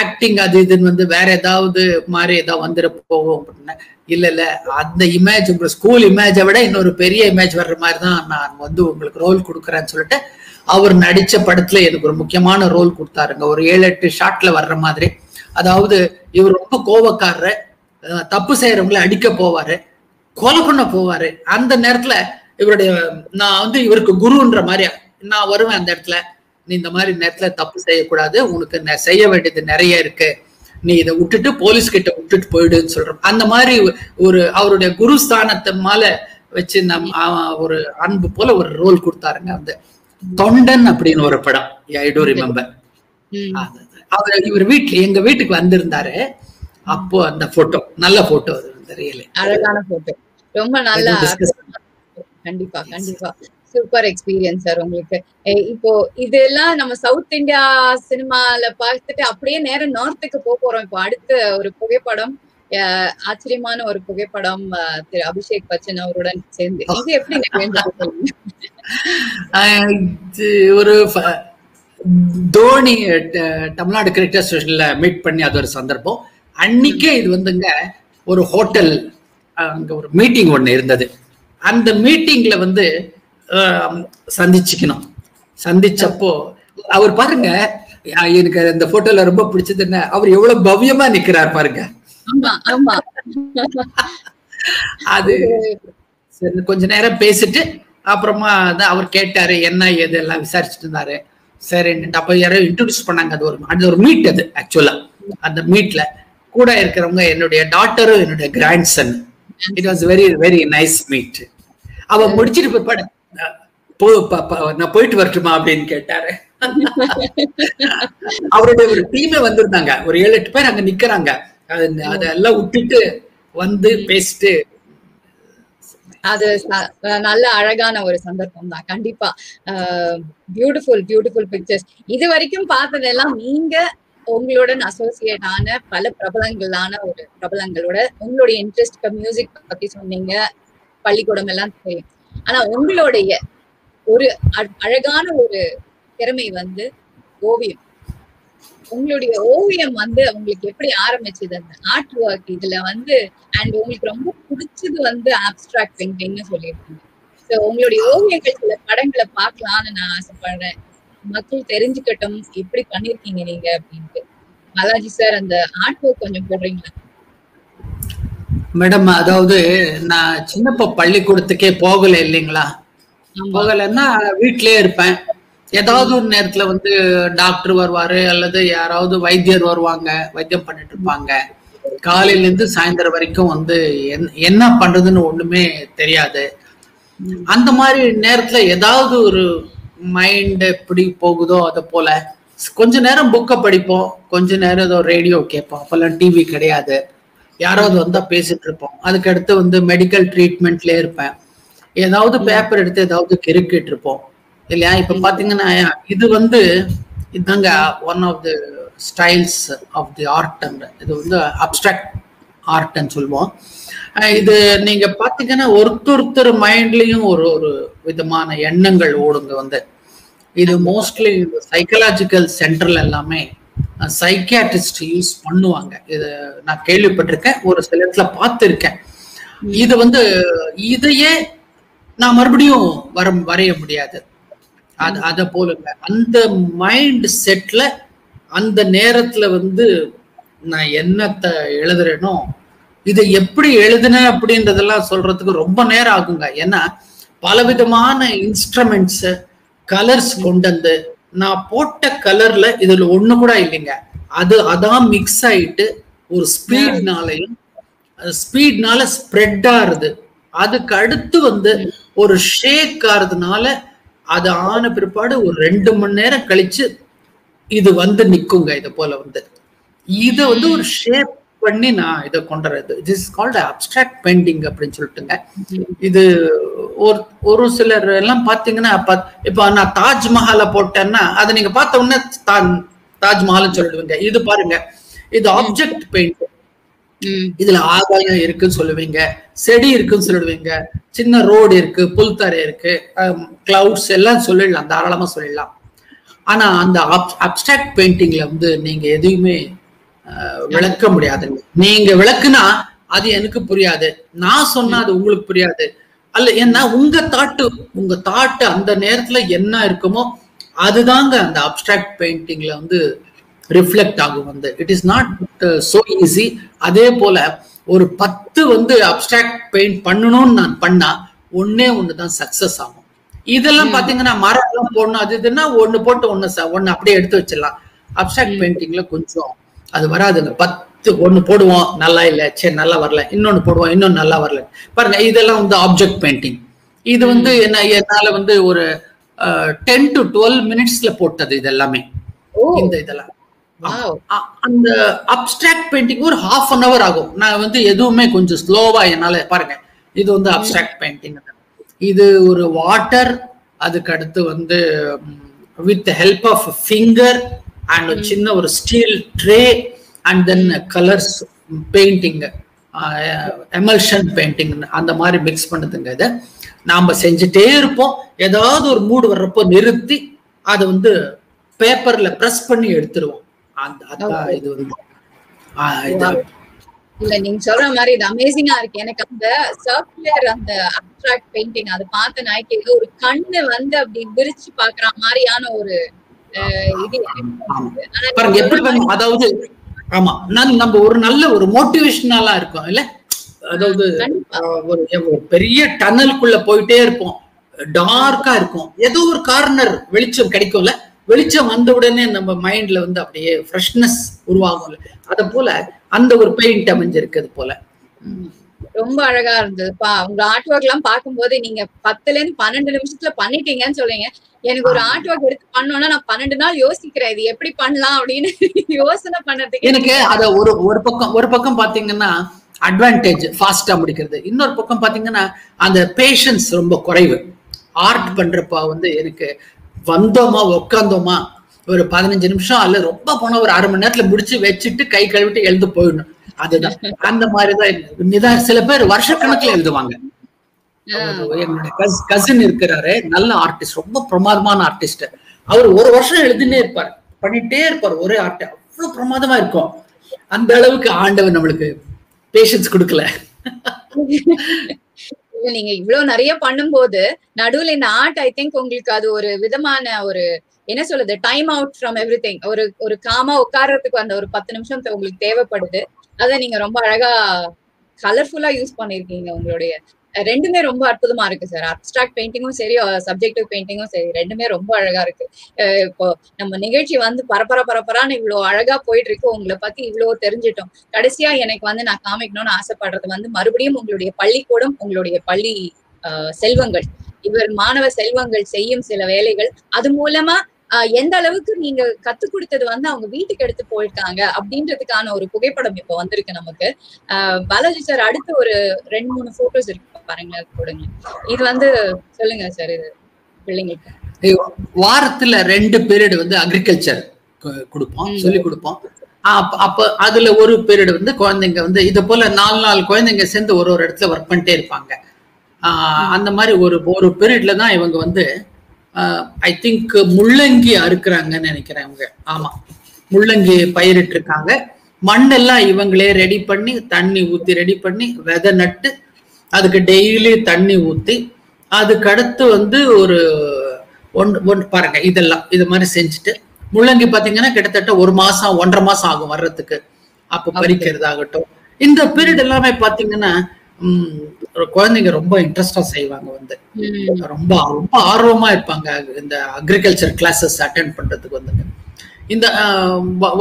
ஆக்டிங் அது இதுன்னு வந்து வேற ஏதாவது மாதிரி ஏதாவது வந்துட போகும் அப்படின்னா இல்ல இல்ல அந்த இமேஜ் உங்க ஸ்கூல் இமேஜை விட இன்னொரு பெரிய இமேஜ் வர்ற மாதிரி தான் நான் வந்து உங்களுக்கு ரோல் கொடுக்குறேன்னு சொல்லிட்டு அவர் நடிச்ச படத்துல எனக்கு ஒரு முக்கியமான ரோல் கொடுத்தாருங்க. ஒரு ஏழு எட்டு ஷாட்ல வர்ற மாதிரி. அதாவது இவர் ரொம்ப கோபக்காரரு தப்பு செய்யறவங்களை அடிக்க போவாரு கொலை பண்ண போவாரு. அந்த நேரத்துல இவருடைய நான் வந்து இவருக்கு குருன்ற மாதிரி நான் வருவேன் அந்த இடத்துல. நீ இந்த மாதிரி நேரத்துல தப்பு செய்யக்கூடாது. உனக்கு செய்ய வேண்டியது நிறைய இருக்கு. நீ இதை விட்டுட்டு போலீஸ் கிட்ட விட்டுட்டு போயிடுன்னு சொல்றோம் அந்த மாதிரி ஒரு அவருடைய குரு ஸ்தானத்தை மேல வச்சு நம் ஒரு அன்பு போல ஒரு ரோல் கொடுத்தாருங்க அந்த தொண்டன் அப்படின்னு ஒரு படம். ஐ டோ ரிமெம்பர். அவர் இவர் வீட்டுல எங்க வீட்டுக்கு வந்திருந்தாரு. அப்போ அந்த போட்டோ நல்ல போட்டோ அது வந்து ரியலி அழகான போட்டோ ரொம்ப நல்ல கண்டிப்பா கண்டிப்பா. சூப்பர் எக்ஸ்பீரியன்ஸ் சார் உங்களுக்கு. இப்போ இதெல்லாம் நம்ம சவுத் இந்தியா சினிமால பார்த்துட்டு அப்படியே நேரம் நார்த்துக்கு போக போறோம். இப்போ அடுத்த ஒரு புகைப்படம் ஆச்சரியமான ஒரு புகைப்படம் திரு அபிஷேக் பச்சன் அவருடன் சேர்ந்து. இது எப்படி ஒரு தோனி தமிழ்நாடு கிரிக்கெட் அசோசியேஷன்ல மீட் பண்ணி அது ஒரு சந்தர்ப்பம். அன்னைக்கே இது வந்துங்க ஒரு ஹோட்டல் அங்க ஒரு மீட்டிங் ஒண்ணு இருந்தது. அந்த மீட்டிங்ல வந்து சந்திச்சுக்கணும். சந்திச்சப்போ அவர் பாருங்க எனக்கு அந்த போட்டோல ரொம்ப பிடிச்சது என்ன அவர் எவ்வளவு பவ்யமா நிக்கிறார் பாருங்க. ஆமா ஆமா. அது கொஞ்ச நேரம் பேசிட்டு அப்புறமா அவர் கேட்டாரு என்ன ஏது எல்லாம் விசாரிச்சுட்டு இருந்தாரு. சரி அப்ப யாரோ இன்ட்ரடியூஸ் பண்ணாங்க. அது ஒரு அது ஒரு மீட் அது ஆக்சுவலா அந்த மீட்ல கூட இருக்கிறவங்க என்னுடைய டாட்டரும் என்னுடைய grandson it was very very nice meet அவ முடிச்சிட்டு பிற்பாடு போ நான் போயிட்டு வரட்டுமா அப்படின்னு கேட்டாரு. அவருடைய ஒரு டீமே வந்திருந்தாங்க. ஒரு ஏழு எட்டு பேர் அங்க நிக்கிறாங்க. அது- அதெல்லாம் விட்டுட்டு வந்து பேசிட்டு அது நல்ல அழகான ஒரு சந்தர்ப்பம் தான். கண்டிப்பா. பியூட்டிஃபுல் பியூட்டிஃபுல் பிக்சர்ஸ் இது வரைக்கும் பார்த்ததெல்லாம் நீங்க உங்களுடன் அசோசியேட் ஆன பல பிரபலங்களான ஒரு பிரபலங்களோட உங்களுடைய இன்ட்ரெஸ்ட் மியூசிக் பத்தி சொன்னீங்க. பள்ளிக்கூடம் எல்லாம் தெரியும். ஆனா உங்களுடைய ஒரு அ- அழகான ஒரு திறமை வந்து ஓவியம். உங்களுடைய ஓவியம் வந்து உங்களுக்கு எப்படி ஆரம்பிச்சது? அந்த ஆர்ட் ஒர்க் இதுல வந்து அண்ட் உங்களுக்கு ரொம்ப பிடிச்சது வந்து ஆப்ஸ்ட்ராக்ட் பெயிண்டிங்னு சொல்லியிருக்கீங்க. ஸோ உங்களுடைய ஓவியங்கள் சில படங்களை பார்க்கலாம்னு நான் ஆசைப்படுறேன். மக்கள் தெரிஞ்சுக்கட்டும் எப்படி பண்ணிருக்கீங்க நீங்க அப்படின்ட்டு. பாலாஜி சார் அந்த ஆர்ட் ஒர்க் கொஞ்சம் போடுறீங்களா? மேடம் அதாவது நான் சின்னப்ப பள்ளிக்கூடத்துக்கே போகல இல்லைங்களா? போகலைன்னா வீட்டிலேயே இருப்பேன். ஏதாவது ஒரு நேரத்துல வந்து டாக்டர் வருவாரு அல்லது யாராவது வைத்தியர் வருவாங்க வைத்தியம் பண்ணிட்டு இருப்பாங்க. காலையில இருந்து சாயந்தரம் வரைக்கும் வந்து என்ன- என்ன பண்றதுன்னு ஒண்ணுமே தெரியாது. அந்த மாதிரி நேரத்துல ஏதாவது ஒரு மைண்ட் எப்படி போகுதோ அதை போல கொஞ்ச நேரம் புக்கை படிப்போம் கொஞ்ச நேரம் ஏதோ ரேடியோ கேட்போம் அப்பெல்லாம் டிவி கிடையாது. யாராவது வந்தா பேசிட்டு இருப்போம். அதுக்கடுத்து வந்து மெடிக்கல் ட்ரீட்மெண்ட்லேயே இருப்பேன். ஏதாவது பேப்பர் எடுத்து ஏதாவது கிறுக்கிட்டு இருப்போம். இல்லையா? இப்ப பாத்தீங்கன்னா இது வந்து இதாங்க one of the styles of the art இது வந்து அப்டிராக்ட் ஆர்ட்னு சொல்லுவோம். இது நீங்க பாத்தீங்கன்னா ஒருத்தொருத்தர் மைண்ட்லயும் ஒரு ஒரு விதமான எண்ணங்கள் ஓடுங்க வந்து. இது மோஸ்ட்லி சைக்கலாஜிக்கல் சென்டர்ல எல்லாமே சைக்கியாட்ரிஸ்ட் யூஸ் பண்ணுவாங்க. இது நான் கேள்விப்பட்டிருக்கேன் ஒரு சில இடத்துல பார்த்துருக்கேன் இது வந்து இதையே நான் மறுபடியும் வர வரைய முடியாது. அது அத போலுங்க அந்த மைண்ட் செட்ல அந்த நேரத்துல வந்து நான் என்னத்தை எழுதுறேனோ இதை எப்படி எழுதுனேன் அப்படின்றதெல்லாம் சொல்றதுக்கு ரொம்ப நேரம் ஆகுங்க. ஏன்னா பலவிதமான இன்ஸ்ட்ருமெண்ட்ஸ் கலர்ஸ் கொண்டு வந்து நான் போட்ட கலர்ல இதுல ஒண்ணு கூட இல்லைங்க. அது அதான் மிக்ஸ் ஆயிட்டு ஒரு ஸ்பீட்னாலையும் ஸ்பீட்னால ஸ்ப்ரெட் ஆறுது அதுக்கு அடுத்து வந்து ஒரு ஷேக் ஆறுதுனால அது ஆன பிற்பாடு ஒரு ரெண்டு மணி நேரம் கழிச்சு இது வந்து நிக்குங்க இது போல வந்து. இதை வந்து ஒரு ஷேப் பண்ணி நான் இதை கொண்டுறது it is called abstract painting அப்படின்னு சொல்லிட்டுங்க. இது ஒரு ஒரு சிலர் எல்லாம் பாத்தீங்கன்னா இப்போ நான் தாஜ்மஹாலை போட்டேன்னா அதை நீங்க பார்த்த உடனே தா- தாஜ்மஹால்னு சொல்லிடுவீங்க. இது பாருங்க. இது ஆப்ஜெக்ட் பெயிண்ட் இதுல ஆதாயம் இருக்குன்னு சொல்லுவீங்க செடி இருக்குன்னு சொல்லிடுவீங்க சின்ன ரோடு இருக்கு புல்தரை இருக்கு கிளவுட்ஸ் எல்லாம் சொல்லிடலாம் தாராளமா சொல்லிடலாம். ஆனா அந்த அப்டிராக்ட் பெயிண்டிங்ல வந்து நீங்க எதையுமே விளக்க முடியாதுங்க. நீங்க விளக்குனா அது எனக்கு புரியாது. நான் சொன்னா அது உங்களுக்கு புரியாது. அல்ல ஏன்னா உங்க தாட்டு உங்க தாட்டு அந்த நேரத்துல என்ன இருக்குமோ அதுதாங்க அந்த அப்டிராக்ட் பெயிண்டிங்ல வந்து ரிஃப்ளெக்ட் ஆகும் வந்து. It is not so easy அதே போல ஒரு பத்து வந்து அப்டிராக்ட் பெயிண்ட் பண்ணணும்னு நான் பண்ணா ஒன்னே ஒன்று தான் சக்சஸ் ஆகும். இதெல்லாம் பாத்தீங்கன்னா மரம் எல்லாம் போடணும். அது இதுன்னா ஒண்ணு போட்டு ச- ஒண்ணு அப்படியே எடுத்து வச்சிடலாம். அப்டிராக்ட் பெயிண்டிங்ல கொஞ்சம் அது வராதுங்க பத்து ஒண்ணு போடுவோம் நல்லா இல்ல சரி நல்லா வரல. இன்னொன்னு போடுவோம் இன்னொன்னு நல்லா வரல. பாருங்க இதெல்லாம் வந்து ஆப்ஜெக்ட் பெயிண்டிங் இது வந்து என்ன என்னால வந்து ஒரு டென் டு டுவெல் மினிட்ஸ்ல போட்டது இது எல்லாமே ஓ. இந்த இதெல்லாம். அந்த அப்டிராக்ட் பெயிண்டிங் ஒரு ஹாஃப் அன் அவர் ஆகும். நான் வந்து எதுவுமே கொஞ்சம் ஸ்லோவா என்னால பாருங்க. இது வந்து அப்டிராக்ட் பெயிண்டிங் இது ஒரு வாட்டர் அதுக்கு அடுத்து வந்து with help of finger and சின்ன ஒரு steel tray and then colours painting emulsion painting அந்த மாதிரி மிக்ஸ் பண்ணுதுங்க இதை. நாம செஞ்சுட்டே இருப்போம். ஏதாவது ஒரு மூடு வர்றப்போ நிறுத்தி அதை வந்து பேப்பர்ல பிரஸ் பண்ணி எடுத்துருவோம். இது வந்து இல்ல நீங்க சொல்ற மாதிரி இது அமேசிங்கா இருக்கு. எனக்கு அந்த சர்க்குலர் அந்த அப்டிராக்ட் பெயிண்டிங் அதை பார்த்த நாய்க்கு ஏதோ ஒரு கண்ணு வந்து அப்படி விரிச்சு பாக்குற மாதிரியான ஒரு அஹ், இது எப்படி அதாவது ஆமா நான் நம்ம ஒரு நல்ல ஒரு மோட்டிவேஷனலா இருக்கும் இல்ல? அதாவது ஒரு பெரிய டனலுக்குள்ள போயிட்டே இருப்போம். டார்க்கா இருக்கும் ஏதோ ஒரு கார்னர் வெளிச்சம் கிடைக்கும்ல? வெளிச்சம் வந்த உடனே நம்ம மைண்ட்ல வந்து அப்படியே ஃப்ரெஷ்னஸ் உருவாகும்ல. அத போல அந்த ஒரு பெயிண்ட் அமைஞ்சிருக்கு அது போல. ரொம்ப அழகா இருந்ததுப்பா. உங்க ஆர்ட் ஒர்க் எல்லாம் பார்க்கும்போது நீங்க பத்துல இருந்து பன்னெண்டு நிமிஷத்துல பண்ணிட்டீங்கன்னு சொல்றீங்க. எனக்கு ஒரு ஆர்ட் ஒர்க் எடுத்து பண்ணோம்னா நான் பன்னெண்டு நாள் யோசிக்கிறேன் இது எப்படி பண்ணலாம் அப்படின்னு யோசனை பண்ணதுக்கு. எனக்கு அத ஒரு ஒரு பக்கம் ஒரு பக்கம் பாத்தீங்கன்னா அட்வான்டேஜ் ஃபாஸ்டா முடிக்கிறது. இன்னொரு பக்கம் பாத்தீங்கன்னா அந்த பேஷன்ஸ் ரொம்ப குறைவு. ஆர்ட் பண்றப்ப வந்து எனக்கு வந்தோமா உக்காந்தோமா? ஒரு பதினஞ்சு நிமிஷம் அல்ல ரொம்ப போனா ஒரு அரை மணி நேரத்துல முடிச்சு வச்சுட்டு கை கழுவிட்டு எழுந்து போயிடணும். அதுதான். அந்த மாதிரிதான் நிதான் சில பேர் வருஷக்கணக்குல எழுதுவாங்க. ஒரு என்னோட கசின் இருக்கிறாரு. நல்ல ஆர்டிஸ்ட் ரொம்ப பிரமாதமான ஆர்டிஸ்ட் அவர் ஒரு வருஷம் எழுதினே இருப்பார். பண்ணிட்டே இருப்பார் ஒரே ஆர்ட் அவ்வளவு பிரமாதமா இருக்கும். அந்த அளவுக்கு ஆண்டவர் நம்மளுக்கு பேஷன்ஸ் கொடுக்கல. நீங்க இவ்வளவு நிறைய பண்ணும்போது நடுவுல இந்த ஆர்ட் ஐ திங்க் உங்களுக்கு அது ஒரு விதமான ஒரு என்ன சொல்றது time out from everything ஒரு ஒரு காமா உட்கார்றதுக்கு அந்த ஒரு பத்து நிமிஷம் உங்களுக்கு தேவைப்படுது. அதை நீங்க ரொம்ப அழகா கலர்ஃபுல்லா யூஸ் பண்ணிருக்கீங்க உங்களுடைய ரெண்டுமே ரொம்ப அற்புதமா இருக்கு சார் அப்டிராக்ட் பெயிண்டிங்கும் சரி சப்ஜெக்டிவ் பெயிண்டிங்கும் சரி ரெண்டுமே ரொம்ப அழகா இருக்கு. இப்போ நம்ம நிகழ்ச்சி வந்து பரபர பரபரான்னு இவ்வளவு அழகா போயிட்டு இருக்கு உங்களை பத்தி இவ்வளவு தெரிஞ்சிட்டோம். கடைசியா எனக்கு வந்து நான் காமிக்கணும்னு ஆசைப்படுறது வந்து மறுபடியும் உங்களுடைய பள்ளிக்கூடம் உங்களுடைய பள்ளி ஆஹ், செல்வங்கள். இவர் மாணவ செல்வங்கள் செய்யும் சில வேலைகள். அது மூலமா ஆஹ் எந்த அளவுக்கு நீங்க கத்து கொடுத்தது வந்து அவங்க வீட்டுக்கு எடுத்து போயிருக்காங்க அப்படின்றதுக்கான ஒரு புகைப்படம் இப்ப வந்திருக்கு நமக்கு. ஆஹ் பாலாஜி சார் அடுத்து ஒரு ரெண்டு மூணு போட்டோஸ் இருக்கு. பாருங்க கொடுங்க இது வந்து சொல்லுங்க சார் இது பிள்ளைங்களுக்கு. வாரத்துல ரெண்டு பீரியட் வந்து அக்ரிகல்ச்சர் கொடுப்போம். சொல்லி கொடுப்போம். அப்ப அதுல ஒரு பீரியட் வந்து குழந்தைங்க வந்து இது போல நாலு நாலு குழந்தைங்க சேர்ந்து ஒரு ஒரு இடத்துல ஒர்க் பண்ணிட்டே இருப்பாங்க. அந்த மாதிரி ஒரு ஒரு பீரியட்ல தான் இவங்க வந்து ஐ திங்க் முள்ளங்கி அறுக்குறாங்கன்னு நினைக்கிறேன் இவங்க. ஆமா. முள்ளங்கி பயிரிட்டு இருக்காங்க மண்ணெல்லாம் இவங்களே ரெடி பண்ணி தண்ணி ஊத்தி ரெடி பண்ணி விதை நட்டு அதுக்கு டெய்லி தண்ணி ஊத்தி அதுக்கு அடுத்து வந்து ஒரு ஒன்று ஒன்று பாருங்க இதெல்லாம் இது மாதிரி செஞ்சுட்டு முள்ளங்கி பாத்தீங்கன்னா கிட்டத்தட்ட ஒரு மாசம் ஒன்றரை மாசம் ஆகும் வர்றதுக்கு. அப்ப Okay. பறிக்கிறதாகட்டும். இந்த பீரியட் எல்லாமே ஒரு குழந்தைங்க ரொம்ப இன்ட்ரெஸ்டா செய்வாங்க வந்து. ரொம்ப ரொம்ப ஆர்வமா இருப்பாங்க இந்த அக்ரிகல்ச்சர் கிளாஸஸ் அட்டென்ட் பண்றதுக்கு வந்துங்க. இந்த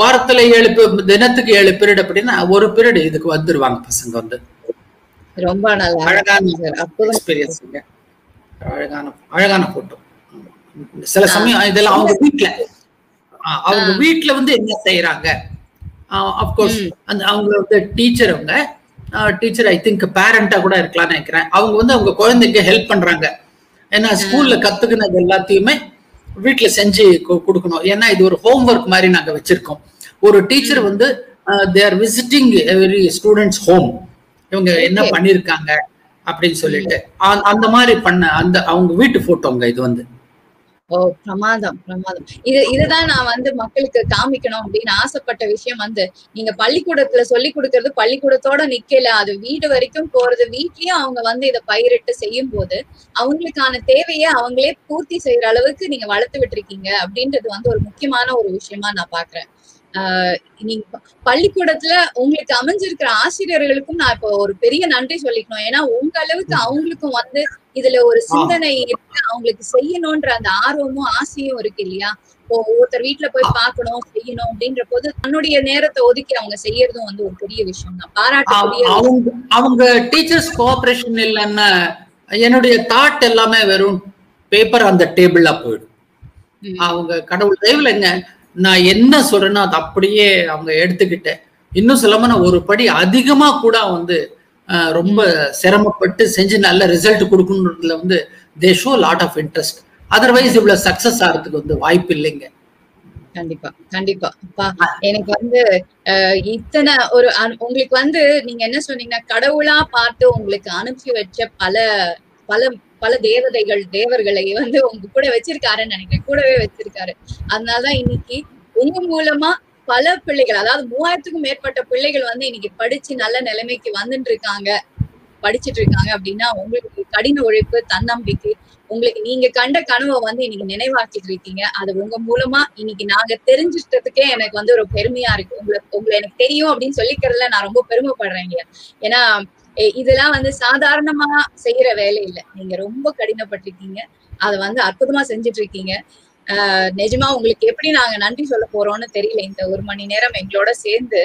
வாரத்துல ஏழு தினத்துக்கு ஏழு பீரியட் அப்படின்னா ஒரு பீரியட் இதுக்கு வந்துருவாங்க பசங்க வந்து. ரொம்ப நல்லா அழகான சார் அற்புதம் எக்ஸ்பீரியன்ஸுங்க அழகான அழகான போட்டோ சில சமயம் இதெல்லாம் அவங்க வீட்ல. அவங்க வீட்ல வந்து என்ன செய்யறாங்க அப்கோர்ஸ். அந்த அவங்க வந்து டீச்சர் அவங்க. டீச்சர் ஐ திங்க் பேரண்டா கூட இருக்கலாம்னு நினைக்கிறேன். அவங்க வந்து அவங்க குழந்தைக்கு ஹெல்ப் பண்றாங்க. ஏன்னா ஸ்கூல்ல கத்துக்கினது எல்லாத்தையுமே வீட்ல செஞ்சு கொடுக்கணும். ஏன்னா இது ஒரு ஹோம்ஒர்க் மாதிரி நாங்க வச்சிருக்கோம். ஒரு டீச்சர் வந்து they are visiting every students home இவங்க என்ன. பண்ணிருக்காங்க அப்படின்னு சொல்லிட்டு. அந்த- அந்த மாதிரி பண்ண அந்த அவங்க வீட்டு போட்டோங்க இது வந்து. ஓ பிரமாதம் பிரமாதம். இது இதுதான் நான் வந்து மக்களுக்கு காமிக்கணும் அப்படின்னு ஆசைப்பட்ட விஷயம் வந்து நீங்க பள்ளிக்கூடத்துல சொல்லி கொடுக்கறது பள்ளிக்கூடத்தோட நிக்கல. அது வீடு வரைக்கும் போறது வீட்லயும் அவங்க வந்து இதை பயிரிட்டு செய்யும் போது அவங்களுக்கான தேவையை அவங்களே பூர்த்தி செய்யற அளவுக்கு நீங்க வளர்த்து விட்டுருக்கீங்க அப்படின்றது வந்து ஒரு முக்கியமான ஒரு விஷயமா நான் பாக்குறேன். நீங்க பள்ளிக்கூடத்துல உங்களுக்கு அமைஞ்சிருக்கிற ஆசிரியர்களுக்கும் நான் இப்போ ஒரு பெரிய நன்றி சொல்லிக்கணும். ஏன்னா உங்க அளவுக்கு அவங்களுக்கும் வந்து இதுல ஒரு சிந்தனை இருக்கு. அவங்களுக்கு செய்யணும்ன்ற அந்த ஆர்வமும் ஆசையும் இருக்கு இல்லையா? ஒருத்தர் வீட்டுல போய் பார்க்கணும் செய்யணும் அப்படின்ற போது தன்னுடைய நேரத்தை ஒதுக்கி அவங்க செய்யறதும் வந்து ஒரு பெரிய விஷயம் தான். அவ- அவங்க அவங்க டீச்சர்ஸ் கோஆபரேஷன் இல்லைன்னா என்னுடைய தாட் எல்லாமே வெறும் பேப்பர் அந்த டேபிள்ல போயிடும். அவங்க கடவுள் தயவுலங்க நான் என்ன சொல்றேன்னா அதை அப்படியே அவங்க எடுத்துக்கிட்டேன். இன்னும் சொல்லாம ஒரு படி அதிகமா கூட வந்து ரொம்ப சிரமப்பட்டு செஞ்சு நல்ல ரிசல்ட் கொடுக்கணுன்றதுல வந்து they show lot of interest otherwise இவ்வளவு சக்சஸ் ஆகிறதுக்கு வந்து வாய்ப்பு இல்லைங்க. கண்டிப்பா கண்டிப்பா. அப்பா எனக்கு வந்து இத்தனை ஒரு உங்களுக்கு வந்து நீங்க என்ன சொன்னீங்கன்னா கடவுளா பார்த்து உங்களுக்கு அனுப்பி வச்ச பல பல பல தேவதைகள் தேவர்களை வந்து உங்க கூட வச்சிருக்காருன்னு நினைக்கிறேன். கூடவே வச்சிருக்காரு. அதனாலதான் இன்னைக்கு உங்க மூலமா பல பிள்ளைகள் அதாவது மூவாயிரத்துக்கும் மேற்பட்ட பிள்ளைகள் வந்து இன்னைக்கு படிச்சு நல்ல நிலைமைக்கு வந்துட்டு இருக்காங்க படிச்சுட்டு இருக்காங்க அப்படின்னா உங்களுக்கு கடின உழைப்பு தன்னம்பிக்கை உங்களுக்கு நீங்க கண்ட கனவை வந்து இன்னைக்கு நினைவாக்கிட்டு இருக்கீங்க. அது உங்க மூலமா இன்னைக்கு நாங்க தெரிஞ்சிட்டதுக்கே எனக்கு வந்து ஒரு பெருமையா இருக்கு. உங்களை உங்களை எனக்கு தெரியும் அப்படின்னு சொல்லிக்கிறதுல நான் ரொம்ப பெருமைப்படுறேங்க ஏன்னா இதெல்லாம் வந்து சாதாரணமா செய்யற வேலை இல்லை. நீங்க ரொம்ப கடினப்பட்டிருக்கீங்க. அதை வந்து அற்புதமா செஞ்சுட்டு இருக்கீங்க ஆஹ் நிஜமா உங்களுக்கு எப்படி நாங்க நன்றி சொல்ல போறோம்னு தெரியல. இந்த ஒரு மணி நேரம் எங்களோட சேர்ந்து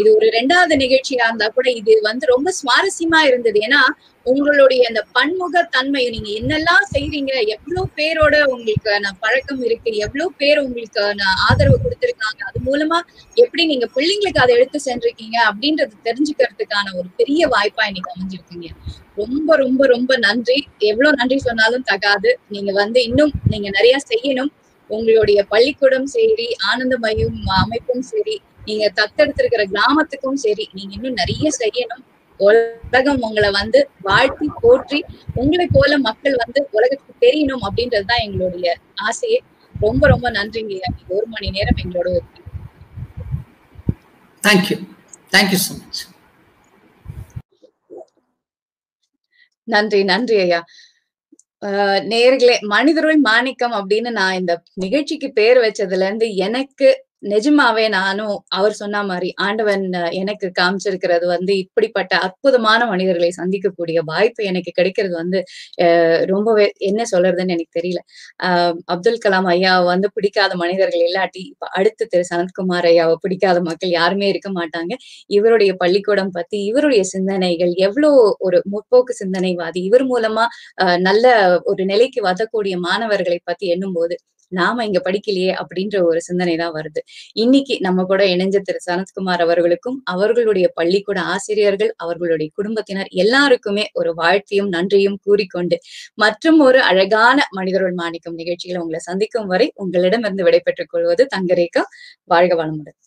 இது ஒரு ரெண்டாவது நிகழ்ச்சியா இருந்தா கூட இது வந்து ரொம்ப சுவாரஸ்யமா இருந்தது. ஏன்னா உங்களுடைய அந்த பன்முக தன்மை நீங்க என்னெல்லாம் செய்யறீங்க எவ்வளவு பேரோட உங்களுக்கு நான் பழக்கம் இருக்கு எவ்வளவு பேர் உங்களுக்கு நான் ஆதரவு கொடுத்துருக்காங்க அது மூலமா எப்படி நீங்க பிள்ளைங்களுக்கு அதை எடுத்து சென்றிருக்கீங்க அப்படின்றது தெரிஞ்சுக்கிறதுக்கான ஒரு பெரிய வாய்ப்பா இன்னைக்கு அமைஞ்சிருக்கீங்க. ரொம்ப ரொம்ப ரொம்ப நன்றி. எவ்வளவு நன்றி சொன்னாலும் தகாது. நீங்க வந்து இன்னும் நீங்க நிறைய செய்யணும். உங்களுடைய பள்ளிக்கூடம் சரி ஆனந்தமயம் அமைப்பும் சரி நீங்க தத்தெடுத்திருக்கிற கிராமத்துக்கும் சரி நீங்க இன்னும் நிறைய செய்யணும். உலகம் உங்களை வந்து வாழ்த்தி போற்றி உங்களை போல மக்கள் வந்து உலகத்துக்கு தெரியணும் அப்படின்றதுதான் எங்களுடைய ஆசையே. ரொம்ப ரொம்ப நன்றிங்க. ஒரு மணி நேரம் எங்களோட இருக்கீங்க தேங்க்யூ தேங்க்யூ ஸோ மச் நன்றி நன்றி ஐயா. நேர்களே மனிதருள் மாணிக்கம் அப்படின்னு நான் இந்த நிகழ்ச்சிக்கு பேர் வச்சதுல இருந்து எனக்கு நிஜமாவே நானும் அவர் சொன்ன மாதிரி ஆண்டவன் எனக்கு காமிச்சிருக்கிறது வந்து இப்படிப்பட்ட அற்புதமான மனிதர்களை சந்திக்கக்கூடிய வாய்ப்பு எனக்கு கிடைக்கிறது வந்து அஹ், ரொம்பவே என்ன சொல்றதுன்னு எனக்கு தெரியல. ஆஹ் அப்துல் கலாம் ஐயா வந்து பிடிக்காத மனிதர்கள் இல்லாட்டி இப்ப அடுத்து திரு சனத்குமார் ஐயாவை பிடிக்காத மக்கள் யாருமே இருக்க மாட்டாங்க. இவருடைய பள்ளிக்கூடம் பத்தி இவருடைய சிந்தனைகள் எவ்வளவு ஒரு முற்போக்கு சிந்தனைவாதி இவர் மூலமா ஆஹ் நல்ல ஒரு நிலைக்கு வரக்கூடிய மாணவர்களை பத்தி எண்ணும்போது நாம இங்க படிக்கலையே அப்படின்ற ஒரு சிந்தனை தான் வருது. இன்னைக்கு நம்ம கூட இணைஞ்ச திரு. சனத்குமார் அவர்களுக்கும் அவர்களுடைய பள்ளிக்கூட ஆசிரியர்கள் அவர்களுடைய குடும்பத்தினர் எல்லாருக்குமே ஒரு வாழ்த்தையும் நன்றியும் கூறிக்கொண்டு மற்றும் ஒரு அழகான மனிதர்கள் மாணிக்கம் நிகழ்ச்சியில உங்களை சந்திக்கும் வரை உங்களிடமிருந்து விடைபெற்றுக் கொள்வது தங்கரேகா. வாழ்க வளமுடன்.